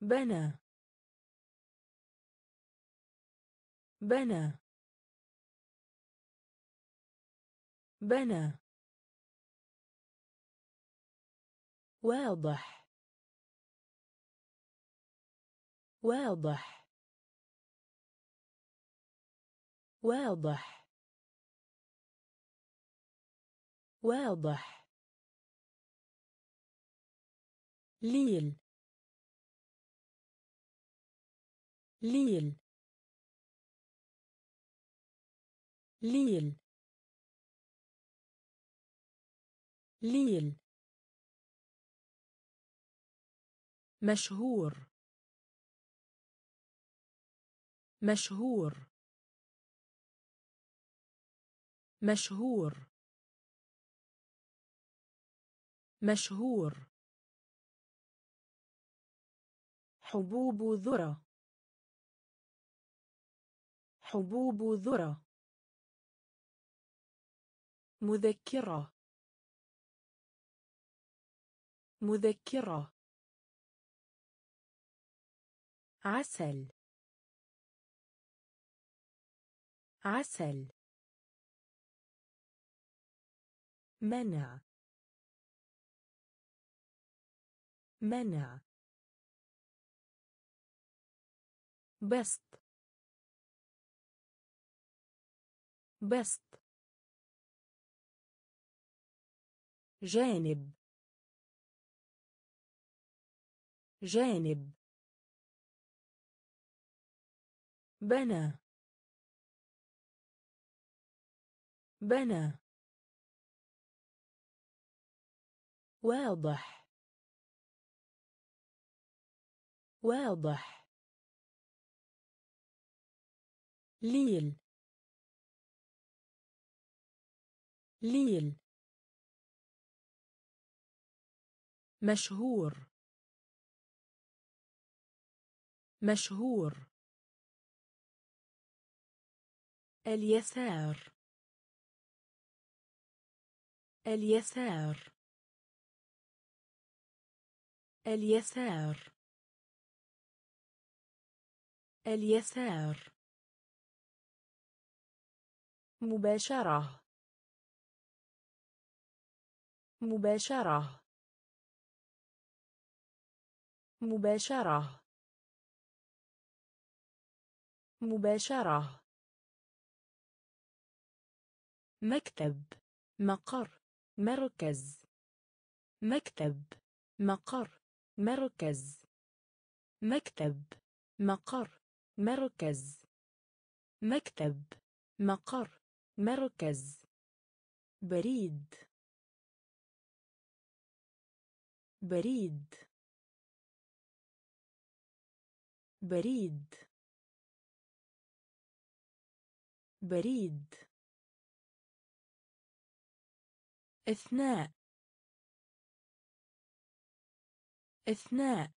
بنى. بنى. بنى. واضح. واضح. واضح. واضح. ليل. ليل. ليل. ليل. مشهور. مشهور. مشهور. مشهور. حبوب ذرة. حبوب ذرة. مذكرة. مذكرة. عسل. عسل. منع. منع. بسط. بسط. جانب. جانب. بنى. بنى. واضح. واضح. ليل. ليل. مشهور. مشهور. اليسار. اليسار. اليسار. اليسار. مباشرة. مباشرة. مباشرة. مباشرة. مكتب مقر مركز. مكتب مقر مركز. مكتب مقر مركز. مكتب مقر مركز. بريد. بريد. بريد. بريد. أثناء. أثناء.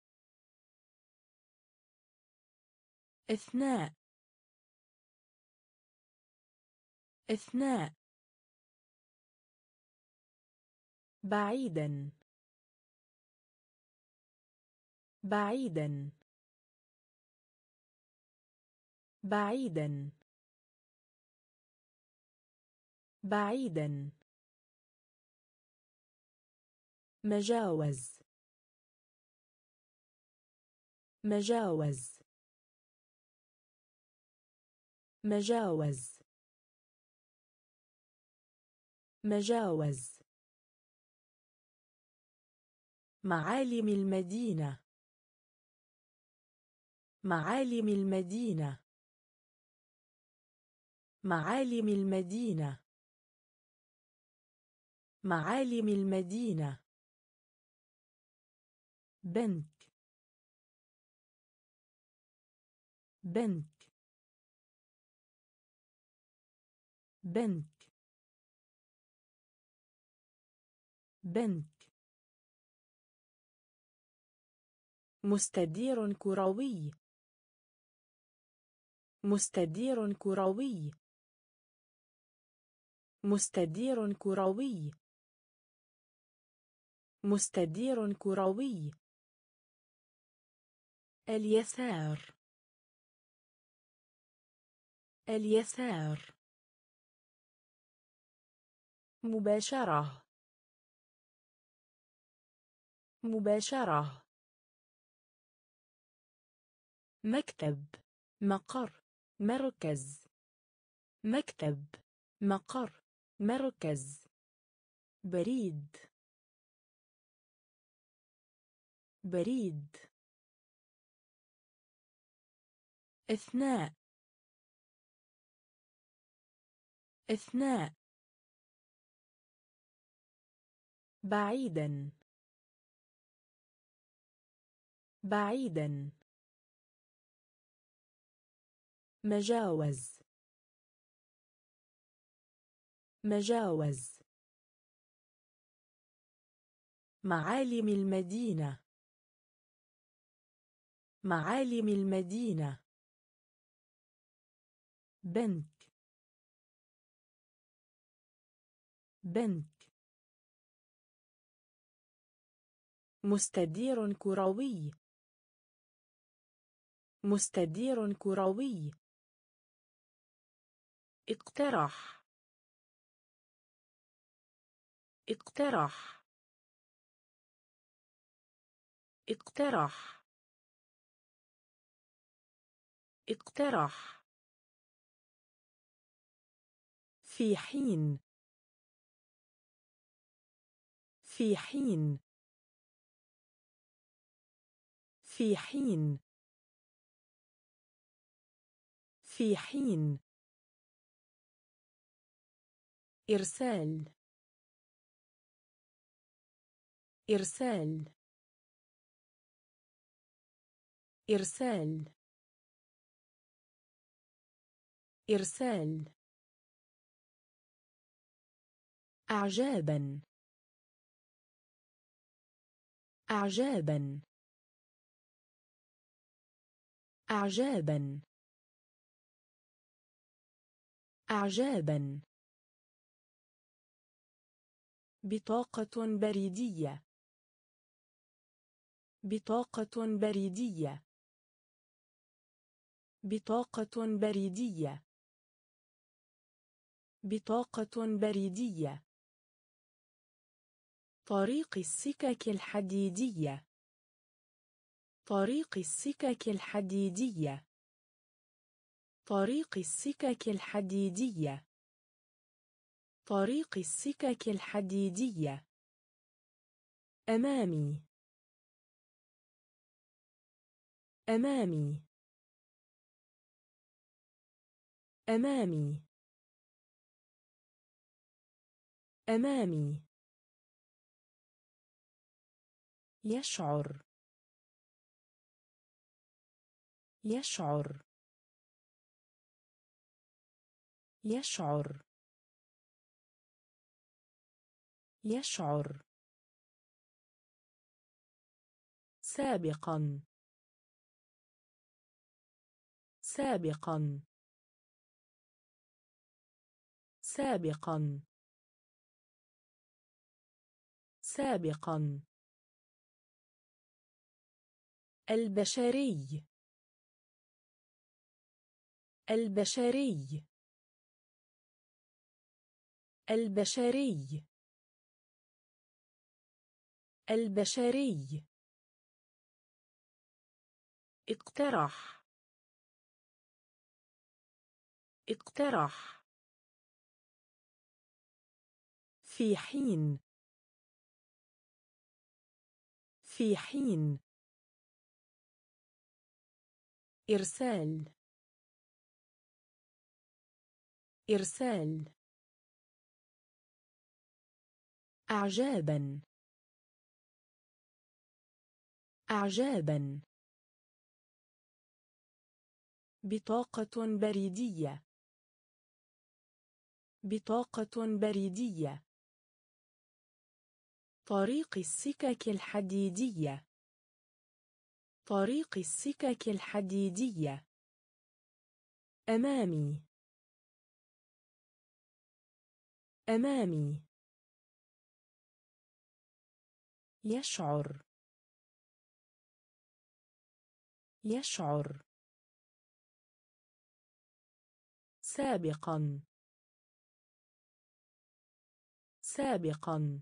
أثناء. أثناء. بعيدا. بعيدا. بعيدا. بعيدا. مجاوز. مجاوز. مجاوز. مجاوز. معالم المدينة. معالم المدينة. معالم المدينة. معالم المدينة. بنك. بنك. بنك. بنك. مستدير كروي. مستدير كروي. مستدير كروي. مستدير كروي. اليسار. اليسار. مباشرة. مباشرة. مكتب. مقر. مركز. مكتب. مقر. مركز. بريد. بريد. أثناء. أثناء. بعيدا. بعيدا. مجاوز. مجاوز. معالم المدينة. معالم المدينة. بنك. بنك. مستدير كروي. مستدير كروي. اقترح. اقترح. اقترح. اقترح. في حين. في حين. في حين. في حين. إرسال. إرسال. إرسال. إرسال. أعجابا. أعجابا. أعجابا. أعجابا. بطاقة بريدية. بطاقة بريدية. بطاقة بريدية. بطاقة بريدية. طريق السكك الحديدية. طريق السكك الحديدية. طريق السكك الحديدية. طريق السكك الحديدية. أمامي. أمامي. أمامي. أمامي. يشعر. يشعر. يشعر. يشعر. سابقا. سابقا. سابقا. سابقا. البشري. البشري. البشري. البشري. اقترح. اقترح. في حين. في حين. إرسال. إرسال. أعجابا. أعجابا. بطاقة بريدية. بطاقة بريدية. طريق السكك الحديدية. طريق السكك الحديدية. أمامي. أمامي. يشعر. يشعر. سابقا. سابقا.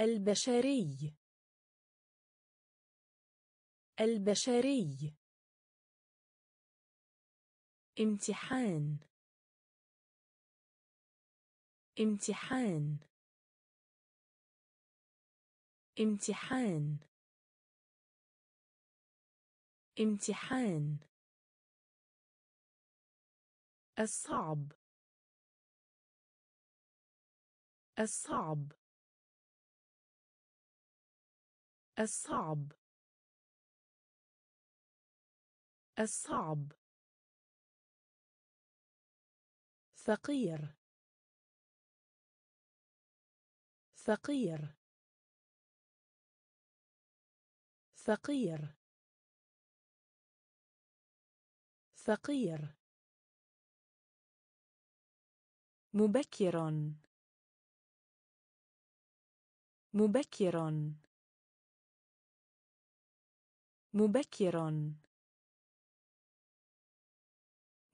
البشري. البشري. امتحان. امتحان. امتحان. امتحان. الصعب. الصعب. الصعب. الصعب. فقير. فقير. فقير. فقير. مبكر. مبكر. مبكر.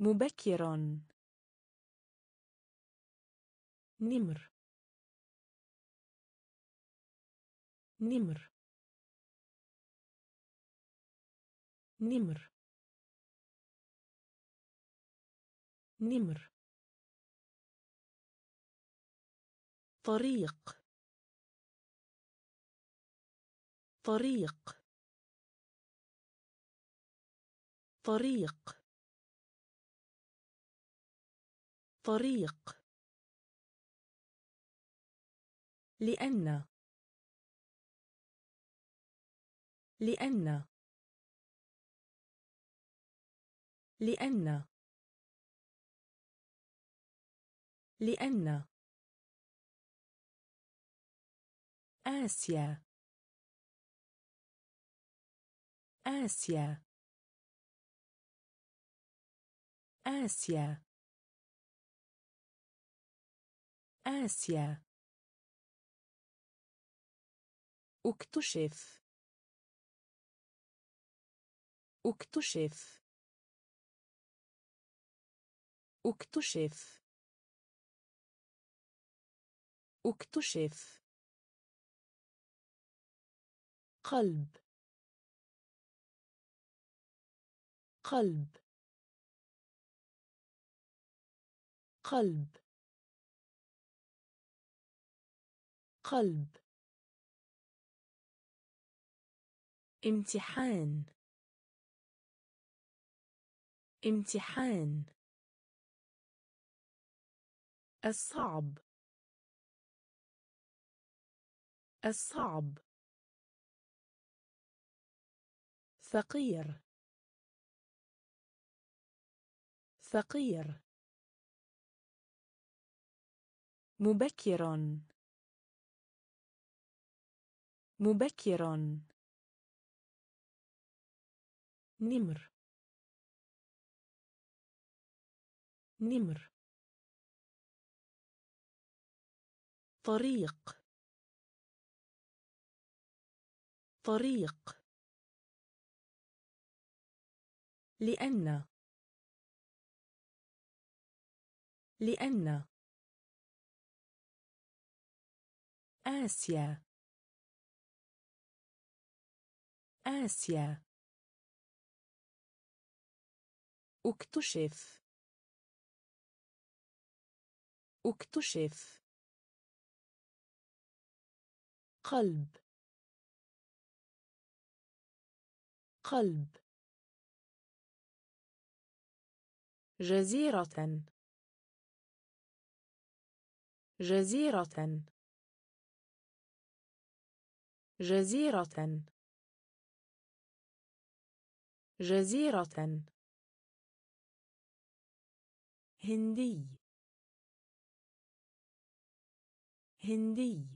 مبكر نمر. نمر. نمر. نمر. طريق. طريق. طريق. طريق. لأن. لأن. لأن. لأن. آسيا. آسيا. آسيا. آسيا. اكتشف. اكتشف. اكتشف. اكتشف. قلب. قلب. قلب. قلب. امتحان. امتحان. الصعب. الصعب. فقير. فقير. مبكر. مبكر نمر. نمر. طريق. طريق. لأن. لأن. آسيا. آسيا. اكتشف. اكتشف. قلب. قلب. جزيرة. جزيرة. جزيرة. جزيرة. هندي. هندي.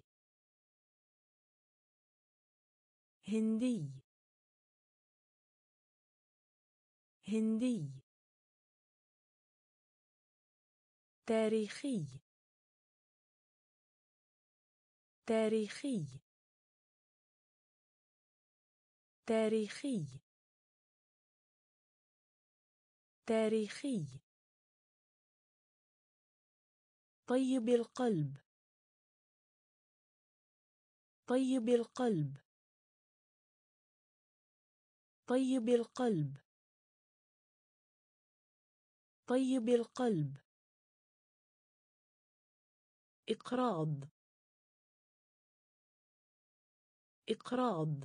هندي. هندي. تاريخي. تاريخي. تاريخي. تاريخي. طيب القلب. طيب القلب. طيب القلب. طيب القلب. إقراض. إقراض.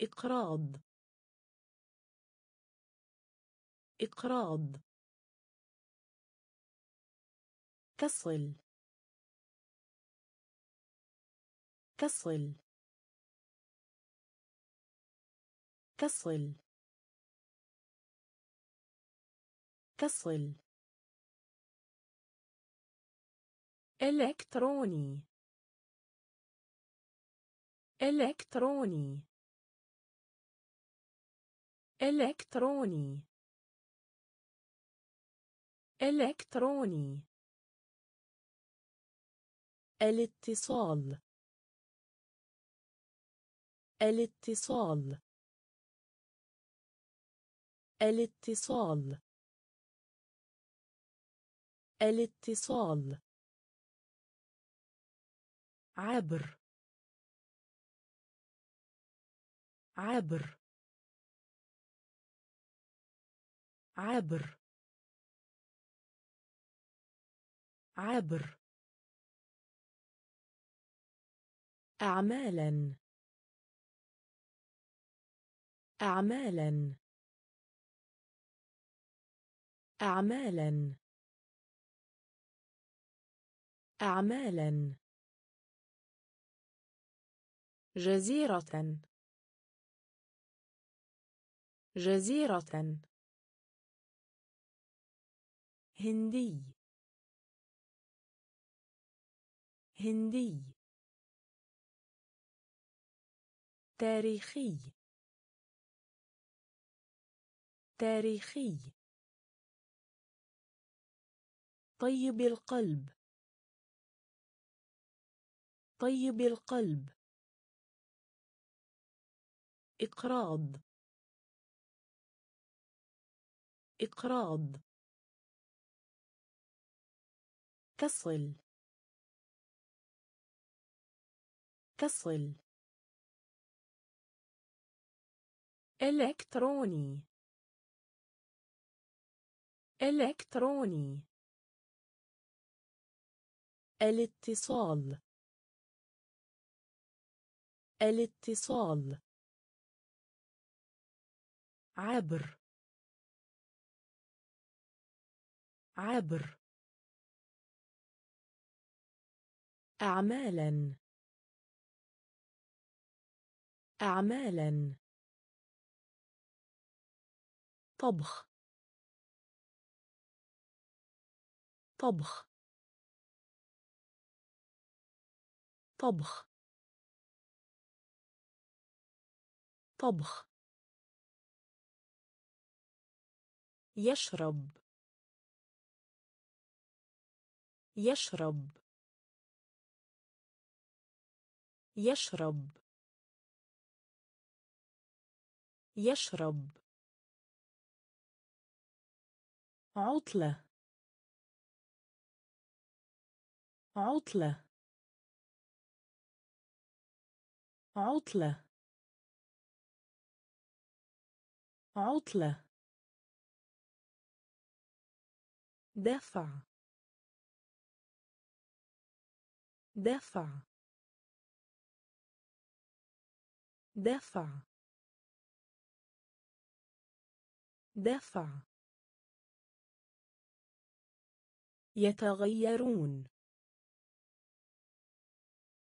إقراض. إقراض. تصل تصل تصل تصل إلكتروني. إلكتروني. إلكتروني. إلكتروني. الاتصال الاتصال الاتصال الاتصال عبر. عبر. عبر. عبر. أعمالا. أعمالا. أعمالا. أعمالا. جزيرة. جزيرة. هندي. هندي. تاريخي. تاريخي. طيب القلب. طيب القلب. إقراض. إقراض. تصل. تصل إلكتروني. إلكتروني. الاتصال. الاتصال. عبر. عبر. أعمالا. أعمالا. طبخ. طبخ. طبخ. طبخ. يشرب. يشرب. يشرب. يشرب. عطلة. عطلة. عطلة. عطلة. دفع. دفع. دفع. دفع. يتغيرون.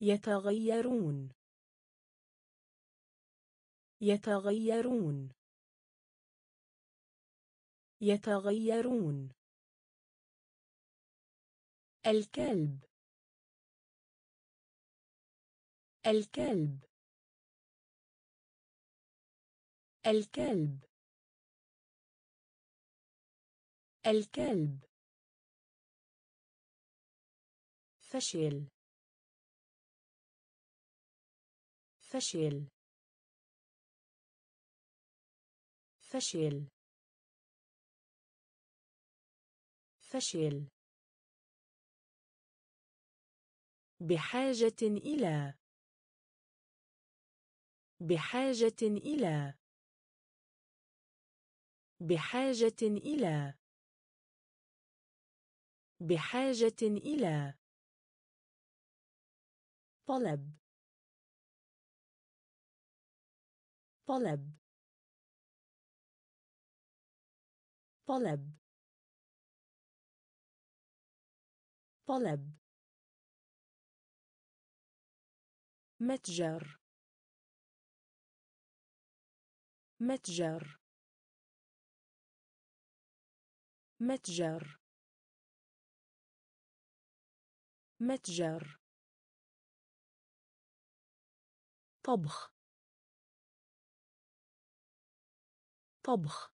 يتغيرون. يتغيرون. يتغيرون. الكلب. الكلب. الكلب. الكلب. فشل. فشل. فشل. فشل. بحاجة إلى. بحاجة إلى. بحاجة إلى. بحاجة إلى طلب. طلب. طلب. طلب. متجر. متجر. متجر. متجر طبخ. طبخ.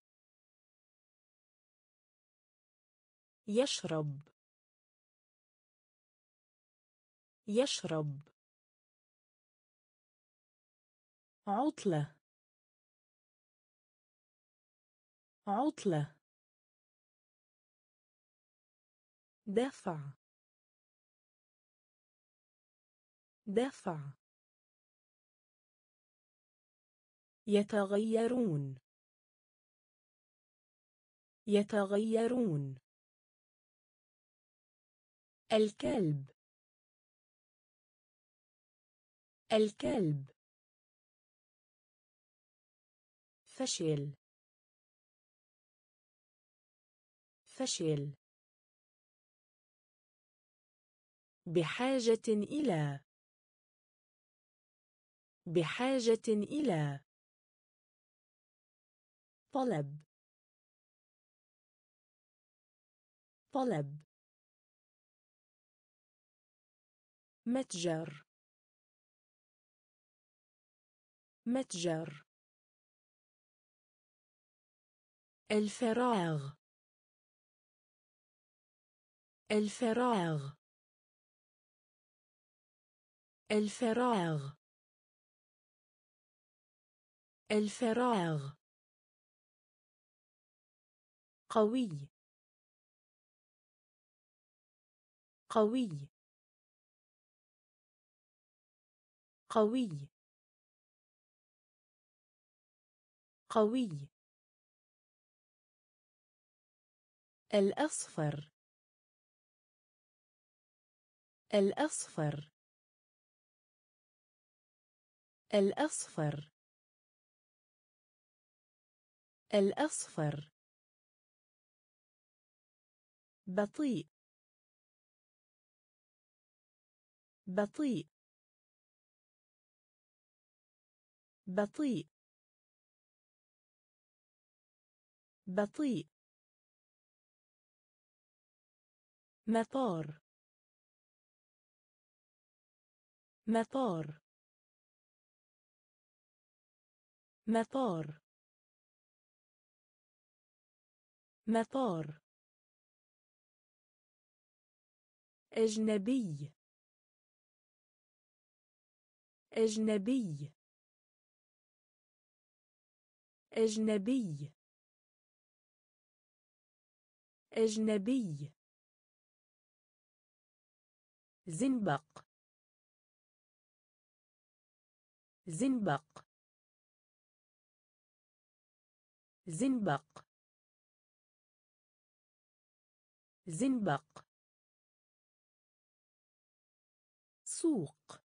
يشرب. يشرب. عطلة. عطلة. دفع. دفع. يتغيرون. يتغيرون. الكلب. الكلب. فشل. فشل. بحاجة إلى بحاجة إلى طلب. طلب. متجر. متجر. الفراغ. الفراغ. الفراغ. الفراغ. قوي. قوي. قوي. قوي. الأصفر. الأصفر. الأصفر. الأصفر. بطيء. بطيء. بطيء. بطيء. مطار. مطار. مطار. مطار. أجنبي. أجنبي. أجنبي. أجنبي. زنبق. زنبق. زنبق. زنبق. سوق.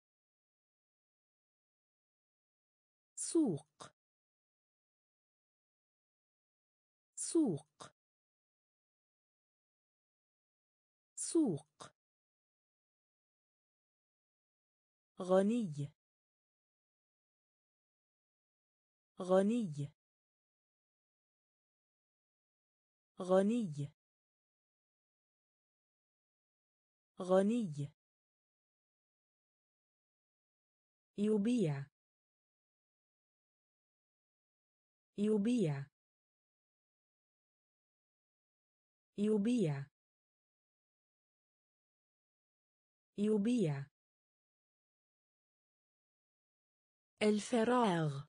سوق. سوق. سوق. غني. غني. غني. غني. يبيع. يبيع. يبيع. يبيع. الفراغ.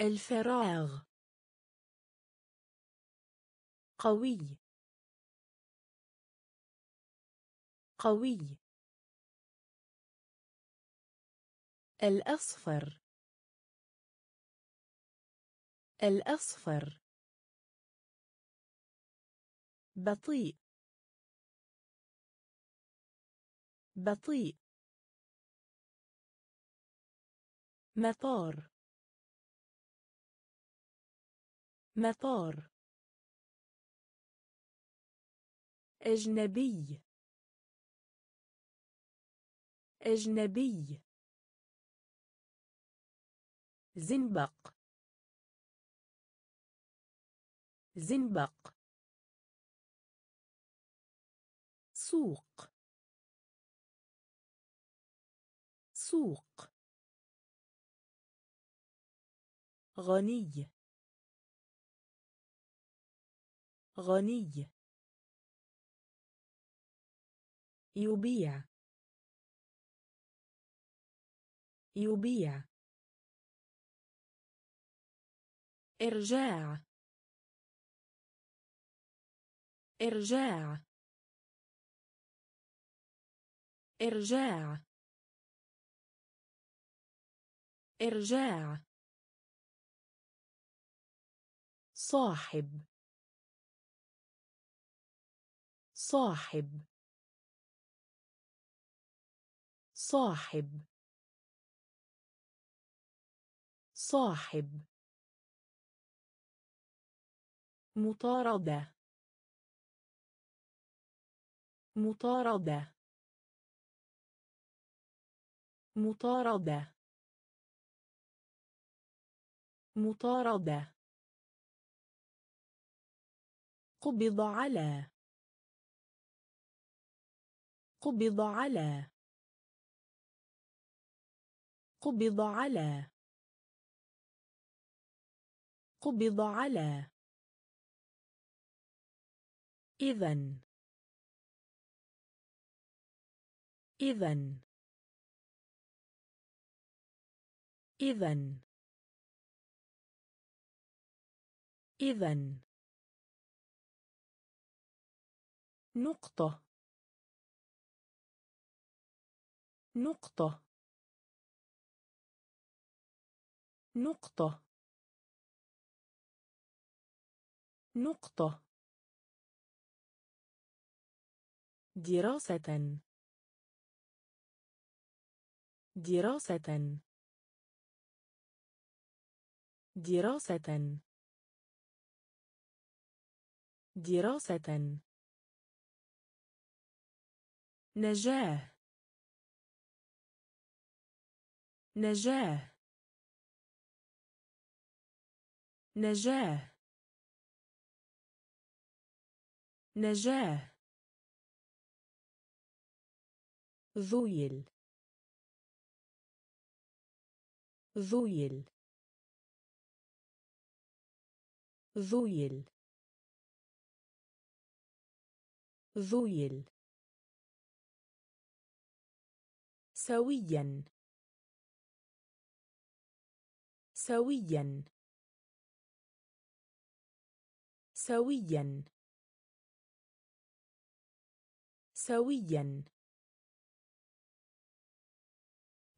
الفراغ. قوي. قوي. الأصفر. الأصفر. بطيء. بطيء. مطار. مطار. أجنبي. أجنبي. زنبق. زنبق. سوق. سوق. غني. غني. يبيع. يبيع. إرجاع. إرجاع. إرجاع. إرجاع. صاحب. صاحب. صاحب. صاحب. مطاردة. مطاردة. مطاردة. مطاردة. قبض على. قبض على. قبض على. قبض على. إذن. إذن. إذن. إذن. نقطة. نقطة. نقطة. نقطة. دراسة. دراسة. دراسة. دراسة. نجاة نجاة نجاة نجاة ذويل. ذويل. ذويل. ذويل. سويا. سويا. سويا. سويا.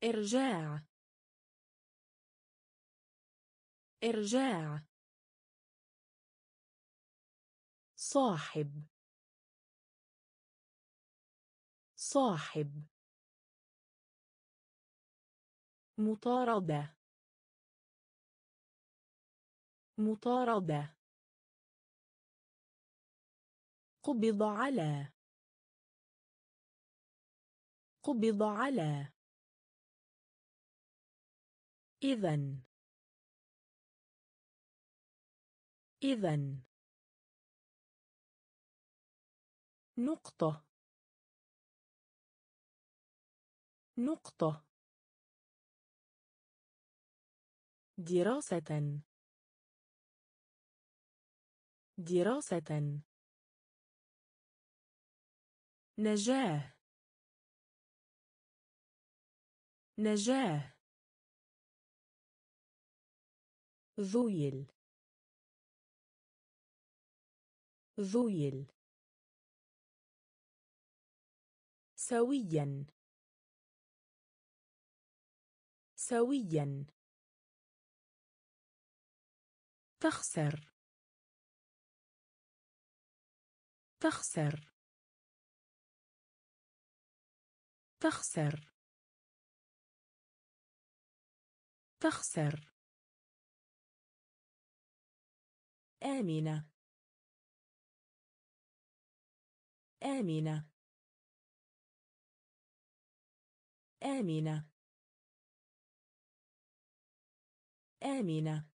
إرجاع. إرجاع. صاحب. صاحب. مطاردة. مطاردة. قبض على. قبض على. إذن. إذن. نقطة. نقطة. دراسة. دراسة. نجاة نجاة ذويل. ذويل. سويا. سويا. تخسر. تخسر. تخسر. تخسر. آمنة. آمنة. آمنة. آمنة.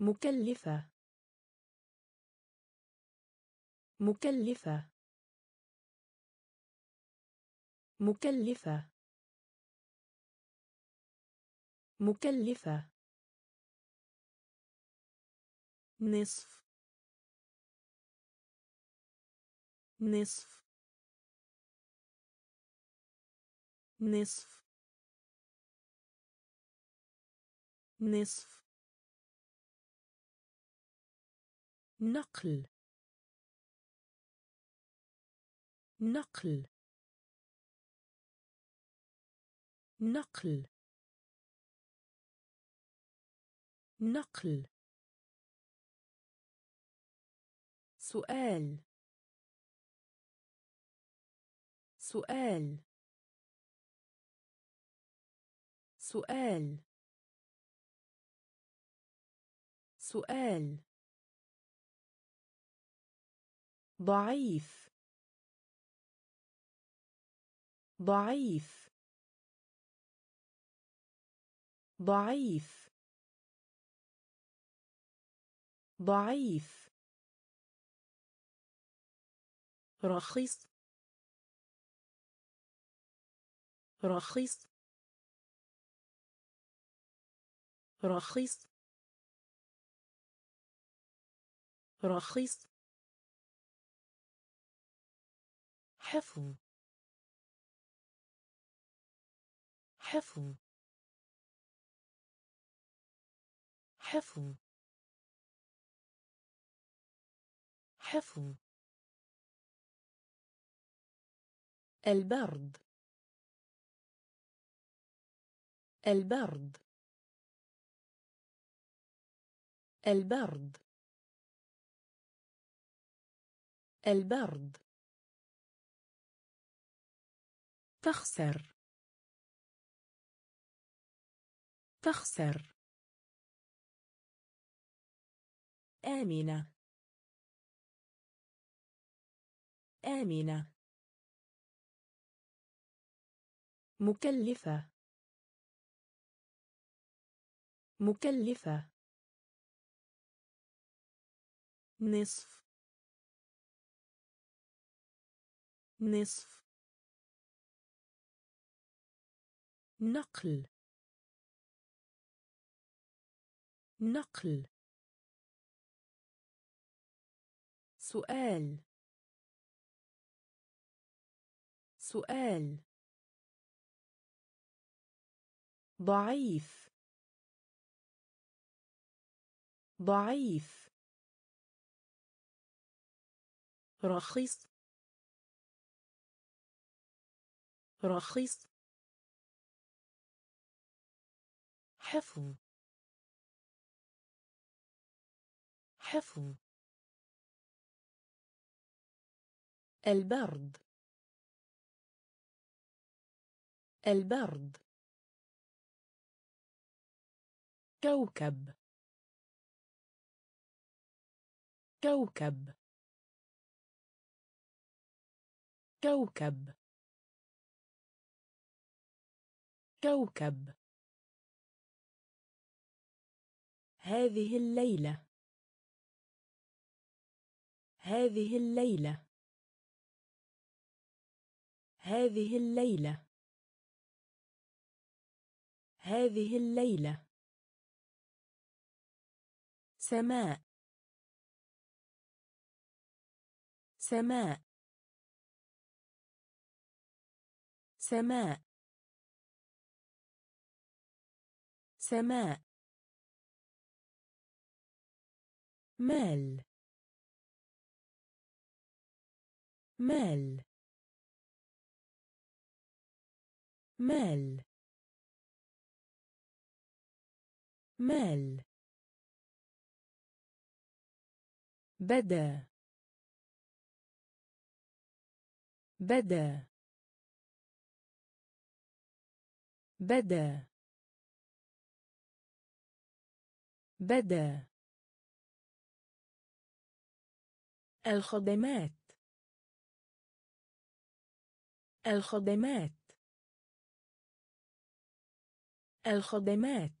مكلفة. مكلفة. مكلفة. مكلفة. نصف. نصف. نصف. نصف. نقل. نقل. نقل. نقل. سؤال. سؤال. سؤال. سؤال. ضعيف. ضعيف. ضعيف. ضعيف. رخيص. رخيص. رخيص. رخيص. حفظ. حفظ. حفظ. حفظ. البرد. البرد. البرد. البرد. تخسر. تخسر. آمنة. آمنة. مكلفة. مكلفة. نصف. نصف. نقل. نقل. سؤال. سؤال. ضعيف. ضعيف. رخيص. رخيص. حفظ. حفظ. البرد. البرد. كوكب. كوكب. كوكب. كوكب. هذه الليلة. هذه الليلة. هذه الليلة. هذه الليلة. سماء. سماء. سماء. سماء. مال. مال. مال. مال. بدا. بدا. بدا. بدا. الخدمات. الخدمات. الخدمات.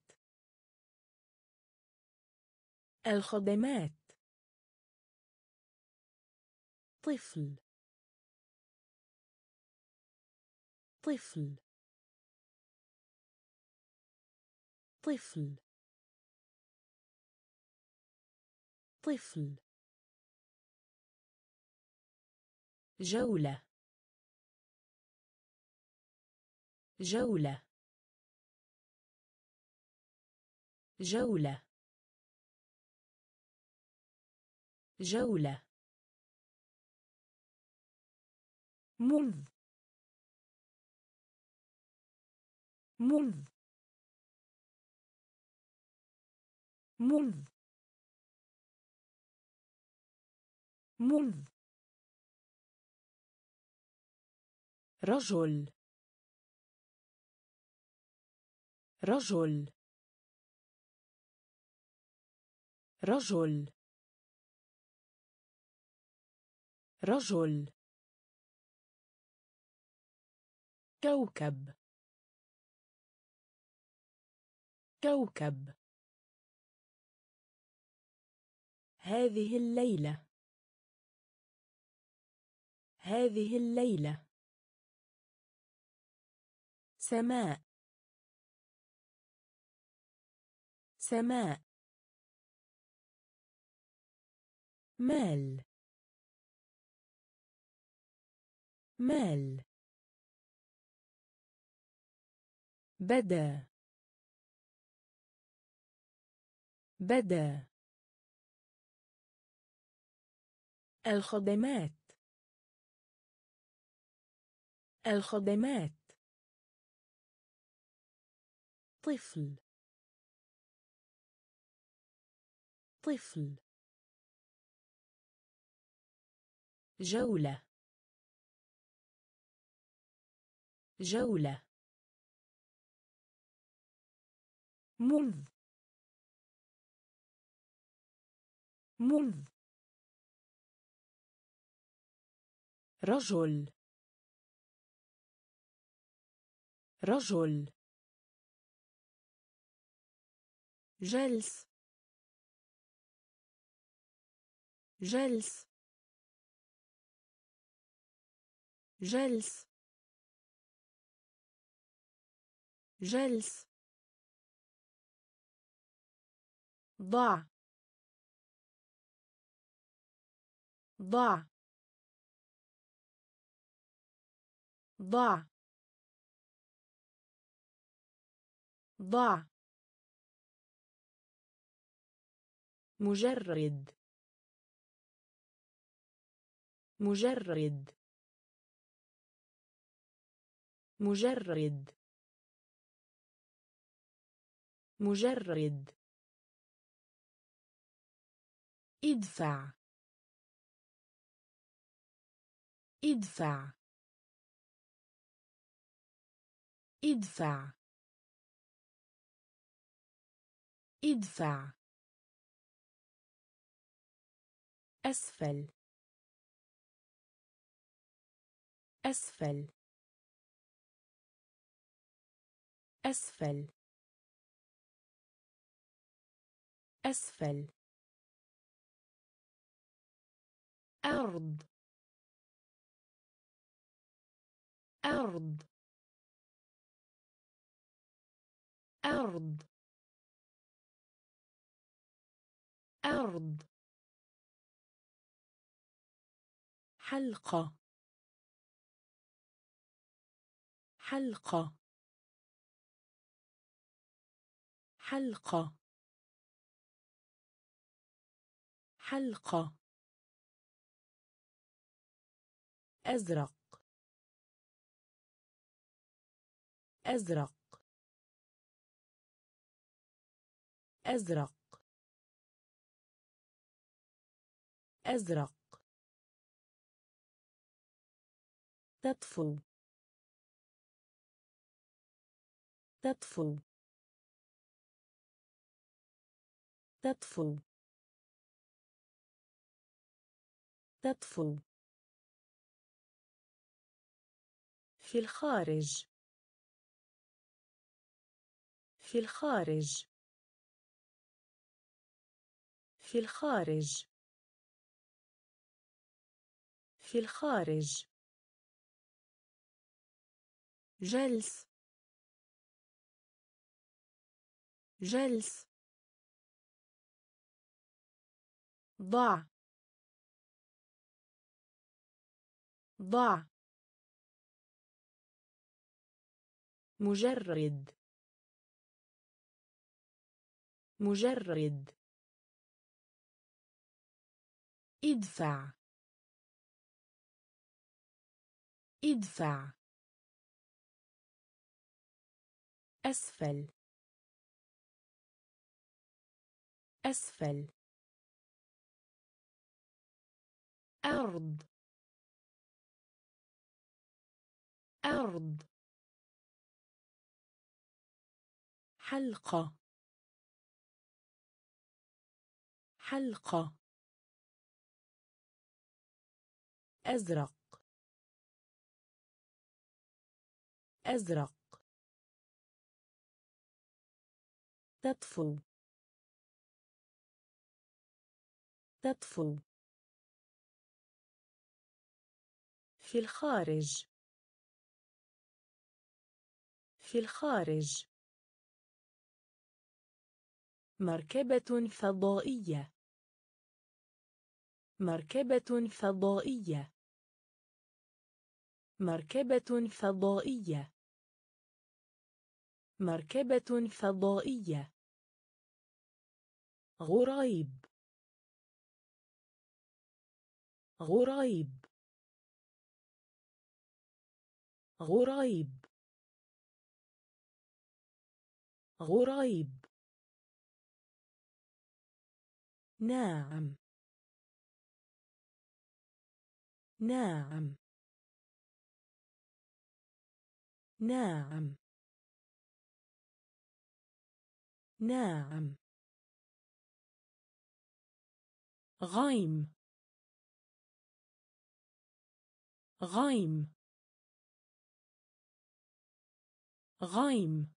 الخدمات. طفل. طفل. طفل. طفل. جولة. جولة. جولة. جولة. منذ. منذ. منذ. منذ. رجل. رجل. رجل. رجل. كوكب. كوكب. هذه الليلة. هذه الليلة. سماء. سماء. مال. مال. بدا. بدا. الخدمات. الخدمات. طفل. طفل. جولة. جولة. منذ. منذ. رجل. رجل. جلس. جلس. جلس. جلس. ضع. ضع. ضع. ضع. مجرد. مجرد. مجرد. مجرد. ادفع. ادفع. ادفع. ادفع. أسفل. أسفل. أسفل. أسفل. أرض. أرض. أرض. أرض. حلقة. حلقة. حلقة. حلقة. أزرق. أزرق. أزرق. أزرق. تطفو. تطفو. تطفو. تطفو. في الخارج. في الخارج. في الخارج. في الخارج. جلس. جلس. ضع. ضع مجرد. مجرد. ادفع. ادفع. أسفل. أسفل. أرض. أرض. حلقة. حلقة. أزرق. أزرق. تطفو. تطفو. في الخارج. في الخارج. مركبة فضائية. مركبة فضائية. مركبة فضائية. مركبة فضائية. غريب. غريب. غريب. غريب. نعم. نعم. نعم. نعم. غيم. غيم. غيم.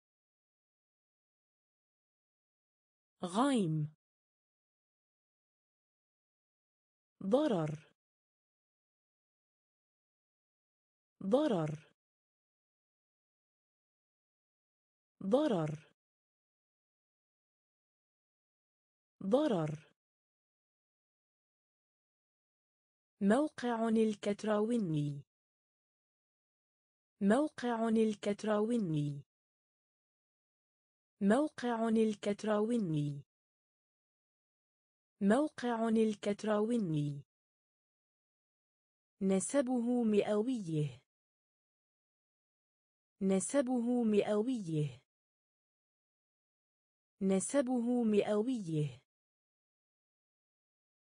غيم. ضرر. ضرر. ضرر. ضرر. موقع الكتراوني. موقع الكتراوني. موقع الكتراوني. موقع الكتراوني. نسبه مئويه. نسبه مئويه. نسبه مئويه.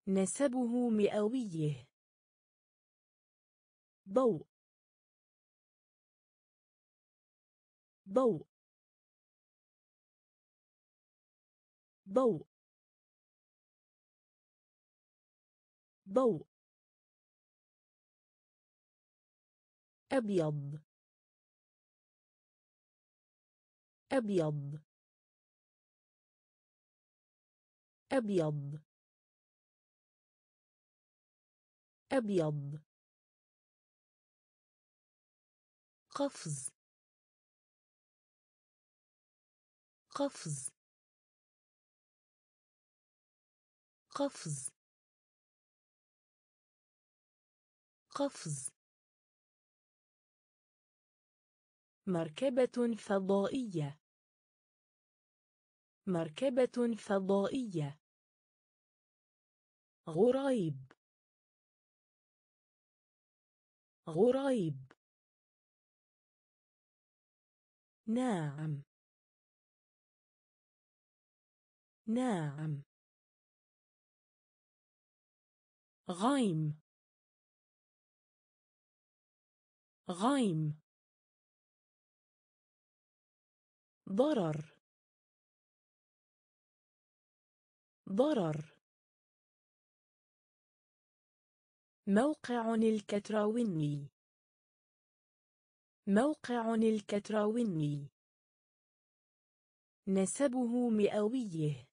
نسبه مئويه. ضوء. ضوء. ضوء. ضوء. أبيض. أبيض. أبيض. أبيض. قفز. قفز. قفز. قفز. مركبة فضائية. مركبة فضائية. غريب. غريب. نعم نعم غيم غيم ضرر. ضرر. موقع الكتراوني. موقع الكتراوني. نسبه مئويه.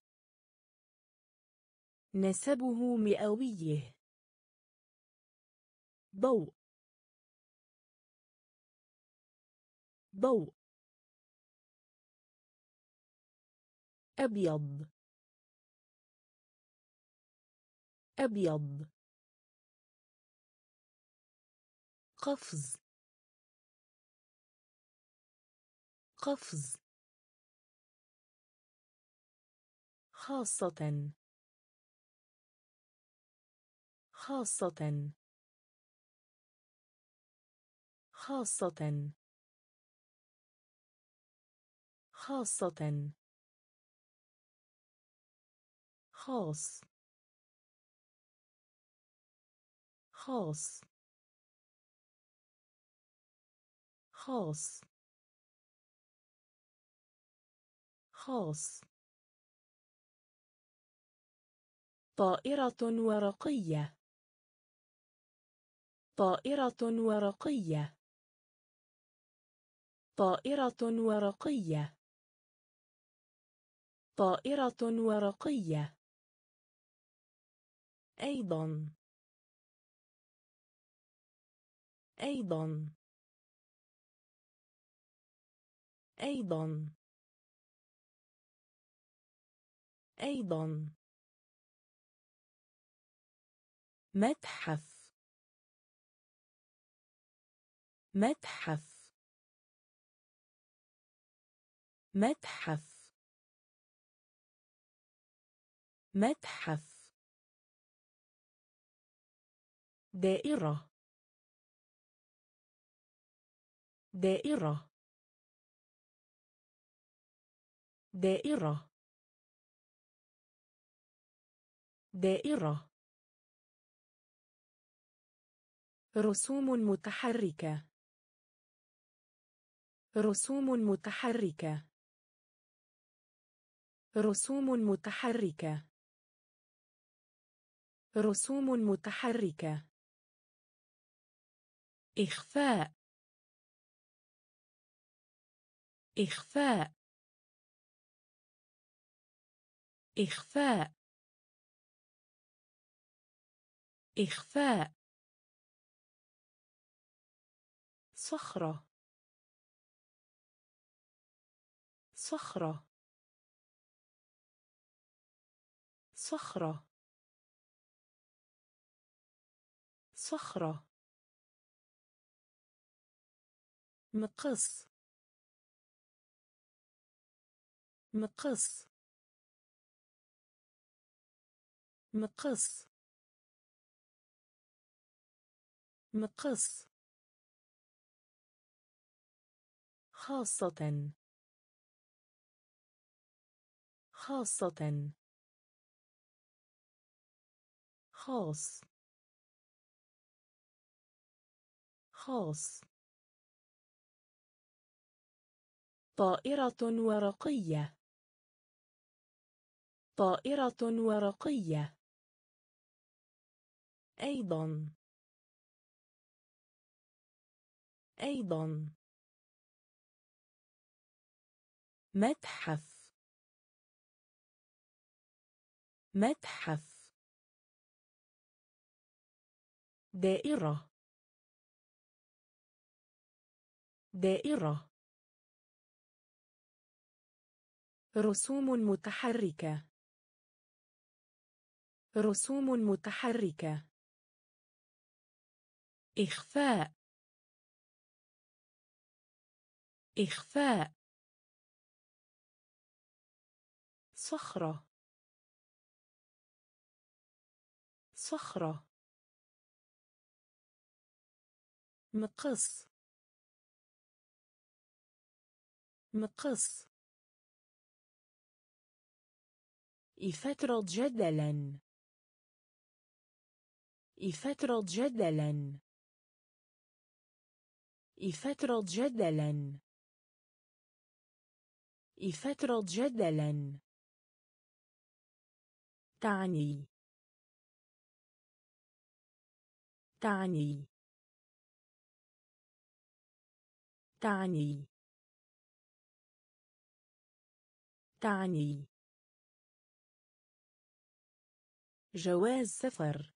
نسبه مئويه. ضوء. ضوء. أبيض. أبيض. قفز. قفز. خاصة. خاصة. خاصة. خاصة. خاص. خاص. خاص. خاص. طائرة ورقية. طائرة ورقية. طائرة ورقية. طائرة ورقية. أيضا. أيضا. أيضا. أيضا. متحف. متحف. متحف. متحف. دائرة. دائرة. دائرة. دائرة. رسوم متحركة. رسوم متحركة. رسوم متحركة. رسوم متحركة. إخفاء. إخفاء. إخفاء. إخفاء. صخرة. صخرة. صخرة. صخرة. مقص. مقص. مقص. مقص. خاصة. خاصة. خاص. خاص. طائرة ورقية. طائرة ورقية. أيضا. أيضا. متحف. متحف. دائرة. دائرة. رسوم متحركة. رسوم متحركة. إخفاء. إخفاء. صخرة. صخرة. مقص. مقص. فترة جدلا. فترة جدلا. فترة جدلا. فترة جدلا. تعني. تعني. تعني. تعني. جواز سفر.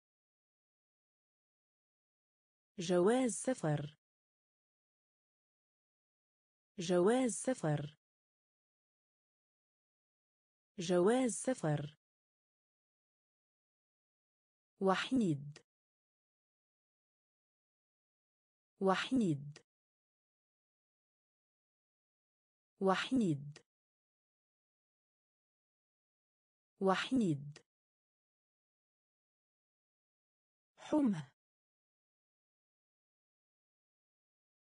جواز سفر. جواز سفر. جواز سفر. وحيد. وحيد. وحيد. وحيد. حمى.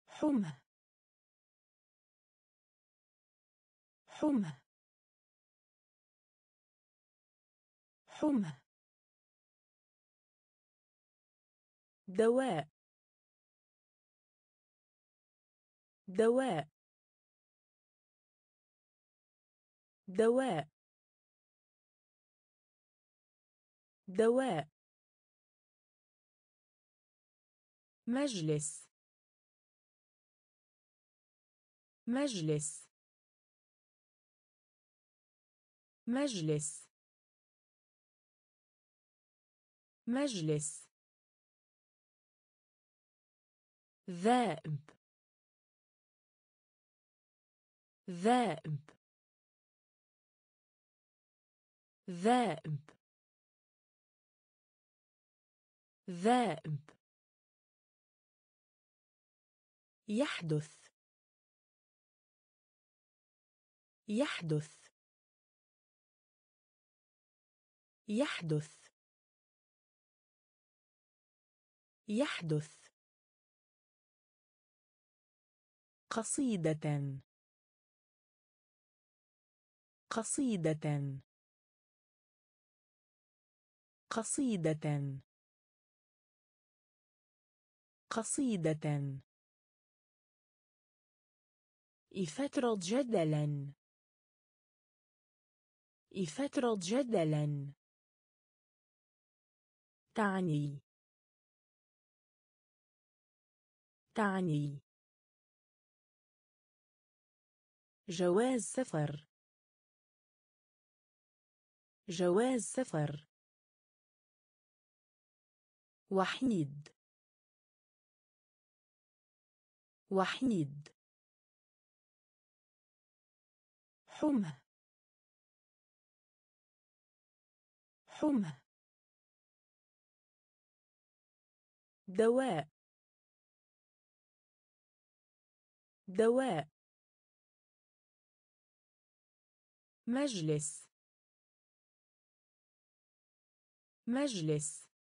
حمى. حمى. حمى. دواء. دواء. دواء. دواء. مجلس. مجلس. مجلس. مجلس. ذائب ذائب ذائب ذائب يحدث. يحدث. يحدث. يحدث. قصيدة. قصيدة. قصيدة. قصيدة. فترة جدلا. فترة جدلا. تعني. تعني. جواز سفر. جواز سفر. وحيد. وحيد. حمى. حمى. دواء. دواء. مجلس. مجلس.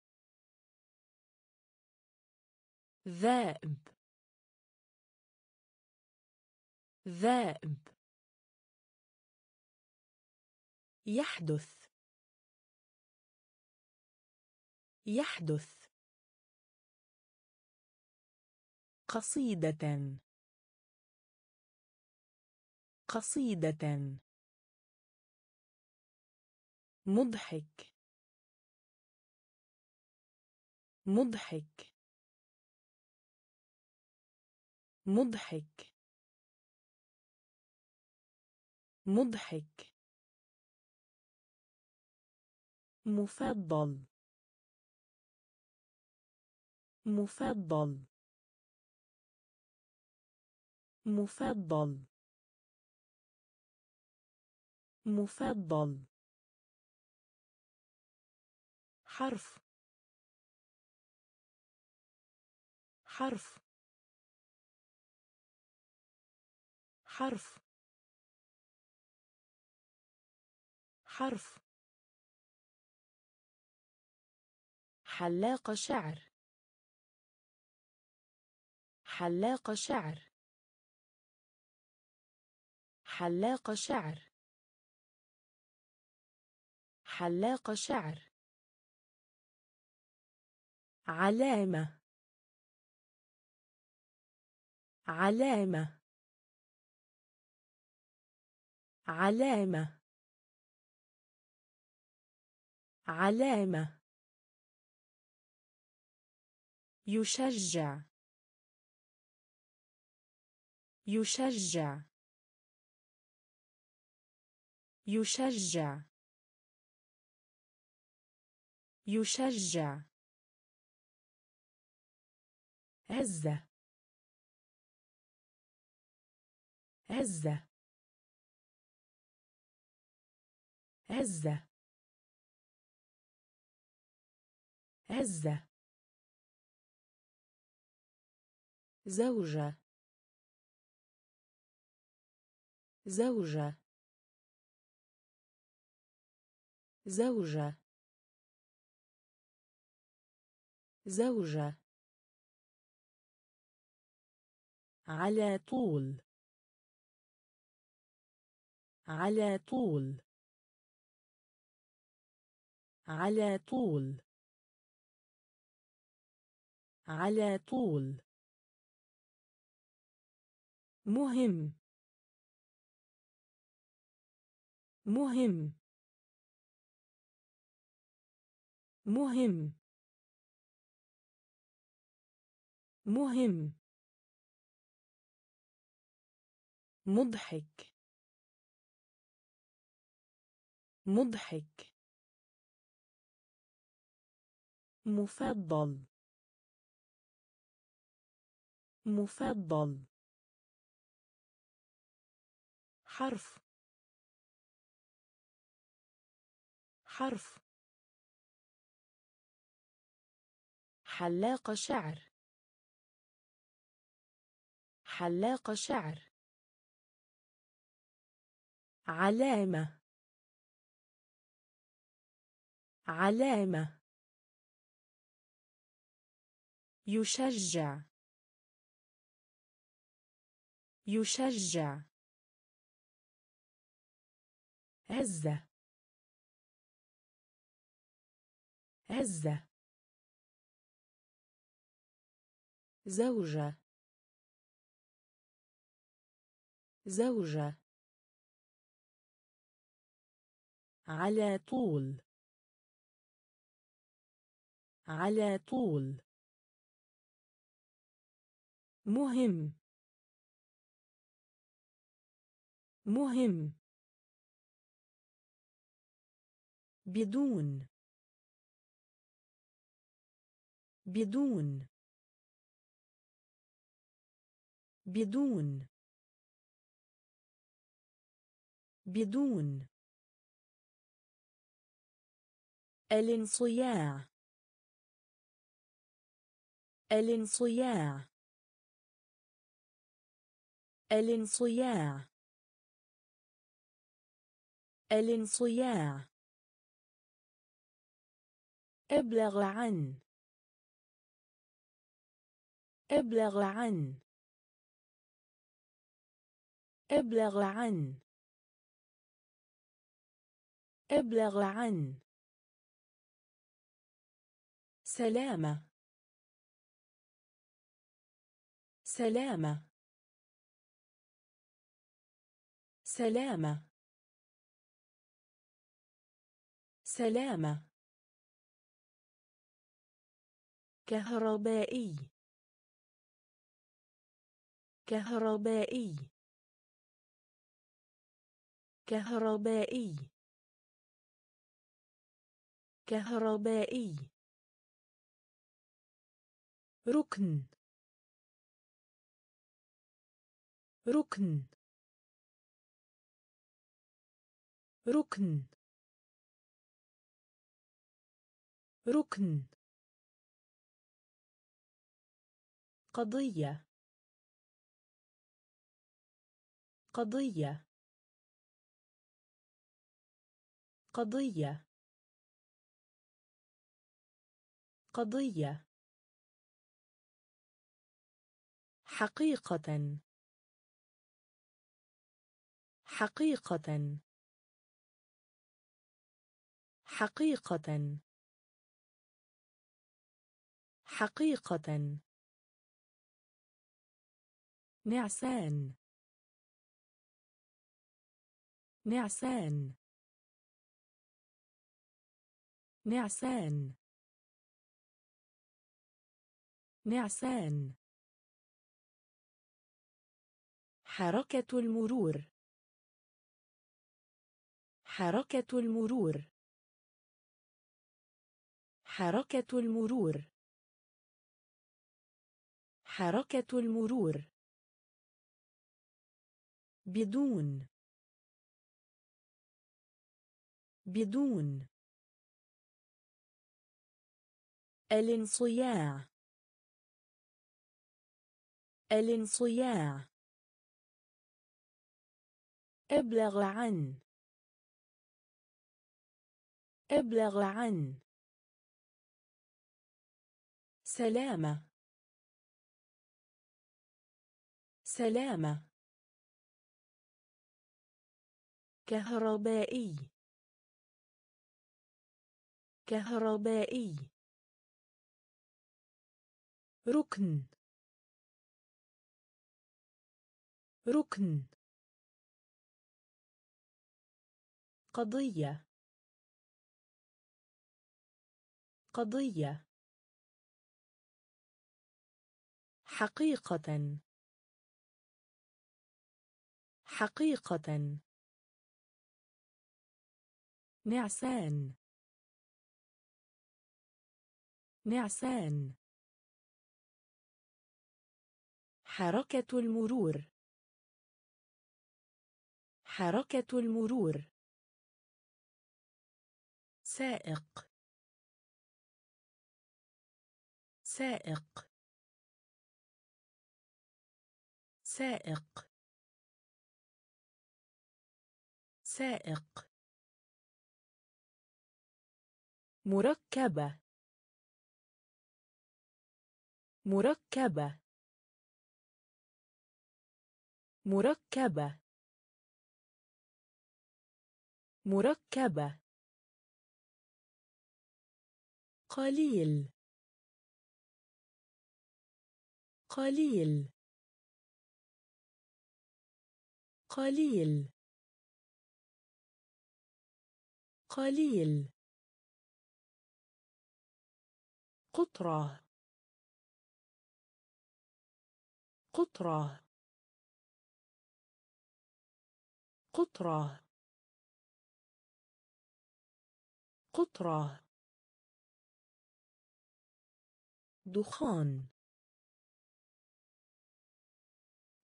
ذائب ذائب يحدث. يحدث. قصيدة. قصيدة. مضحك. مضحك. مضحك. مضحك. مفضل. مفضل. مفضل. مفضل. حرف. حرف. حرف. حرف. حلاق شعر. حلاق شعر. حلاق شعر. حلاق شعر. علامة. علامة. علامة. علامة. يشجع. يشجع. يشجع. يشجع. عزة عزة عزة. عزة. زوجة. زوجة. زوجة. زوجة. على طول. على طول. على طول. على طول. مهم. مهم. مهم. مهم. مضحك. مضحك. مفضل. مفضل. حرف. حرف. حلاق شعر. حلاق شعر. علامة. علامة. يشجع. يشجع. عزة. عزة. زوجة. زوجة. على طول. على طول. مهم. مهم. بدون. بدون. بدون. بدون. الانصياع. الانصياع. الانصياع. الانصياع. ابلغ عن. ابلغ عن. ابلغ عن. ابلغ عن. سلامة. سلامة. سلامة. سلامة. كهربائي. كهربائي. كهربائي. كهربائي. ركن. ركن. ركن. ركن. قضية. قضية. قضية. قضية. حقيقة. حقيقة. حقيقة. حقيقة. نعسان. نعسان. نعسان. نعسان. حركة المرور. حركة المرور. حركة المرور. حركة المرور. بدون. بدون. الانصياع. الانصياع. أبلغ عن. أبلغ عن. سلامة. سلامة. كهربائي. كهربائي. ركن. ركن. قضية. قضية. حقيقة. حقيقة. نعسان. نعسان. حركة المرور. حركة المرور. سائق. سائق. سائق. سائق. مركبة. مركبة. مركبة. مركبة. قليل. قليل. قليل. قليل. قطرة. قطرة. قطرة. قطرة. دخان.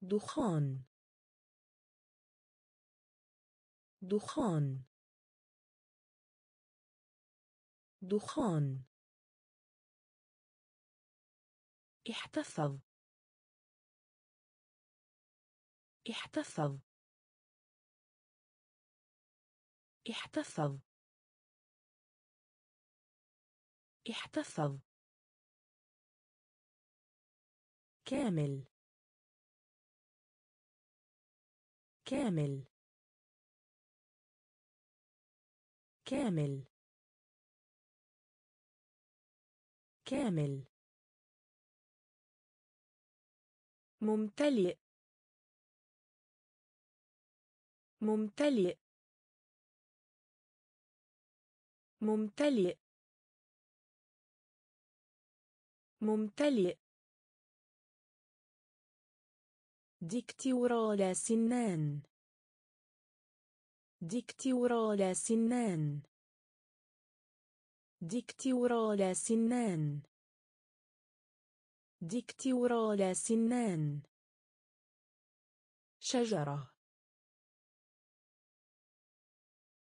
دخان. دخان. دخان. احتفظ. احتفظ. احتفظ. احتفظ. كامل. كامل. كامل. كامل. ممتلئ. ممتلئ. ممتلئ. ممتلئ. ديكتورال سنان. ديكتورال سنان. ديكتورال سنان. ديكتورال سنان. شجرة.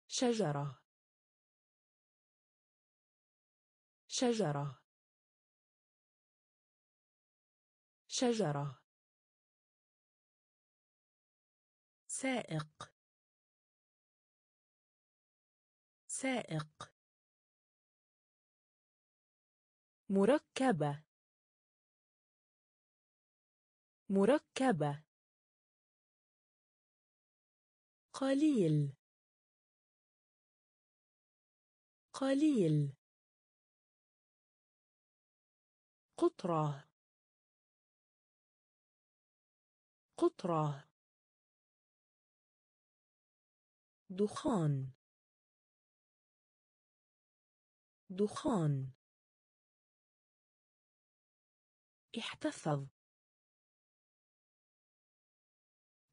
شجرة. شجرة. شجرة. سائق. سائق. مركبة. مركبة. قليل. قليل. قطرة. قطرة. دخان. دخان. احتفظ.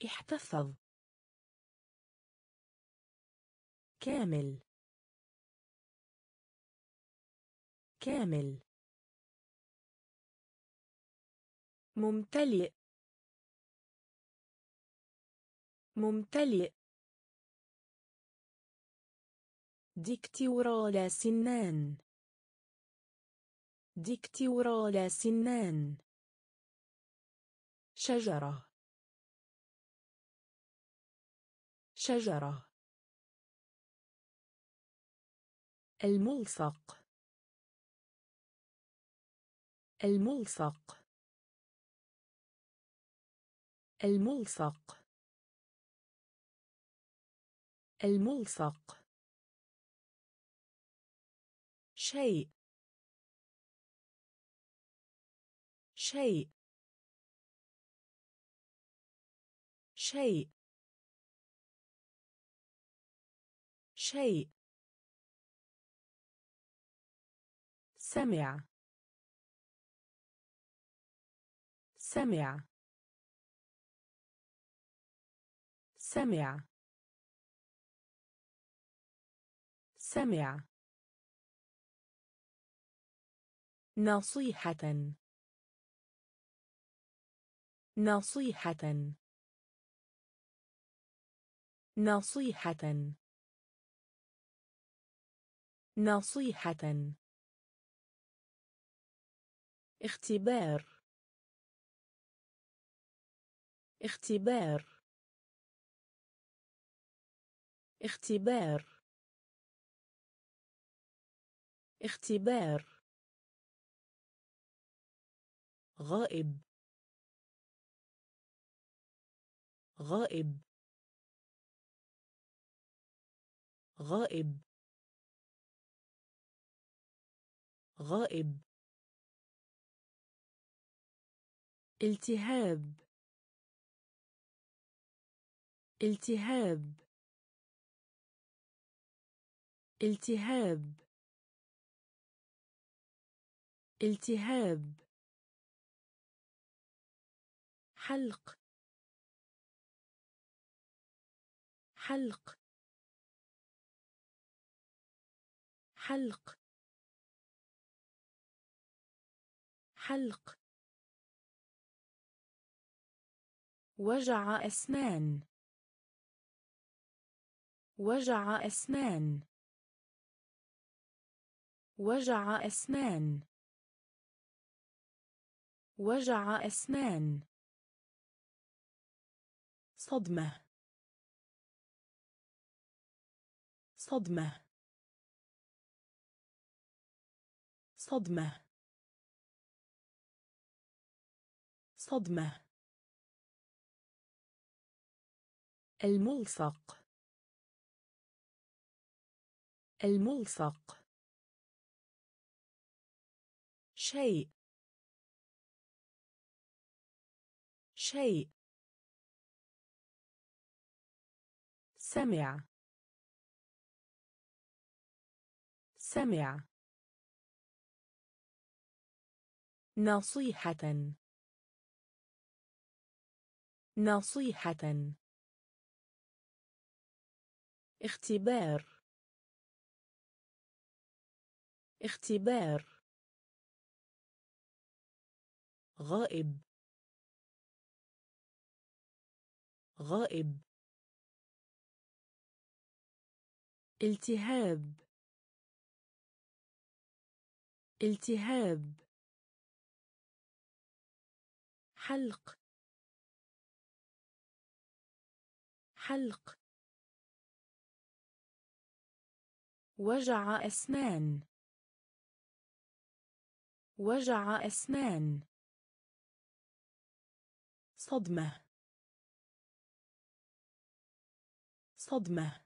احتفظ. كامل. كامل. ممتلئ. ممتلئ. ديكتورال سنان. ديكتورال سنان. شجرة. شجرة. الملصق. الملصق. الملصق. الملصق. شيء. شيء. شيء. شيء. سمع. سمع. سمع. سمع. نصيحة. نصيحة. نصيحة. نصيحة. اختبار. اختبار. اختبار. اختبار. غائب. غائب. غائب. غائب. التهاب. التهاب. التهاب. التهاب. حلق. حلق. حلق. حلق. وجع أسنان. وجع أسنان. وجع أسنان. وجع أسنان. صدمة. صدمة. صدمة. صدمة. الملصق. الملصق. شيء. شيء. سمع. سمع. نصيحة. نصيحة. اختبار. اختبار. غائب. غائب. التهاب. التهاب. حلق. حلق. وجع أسنان. وجع أسنان. صدمة. صدمة.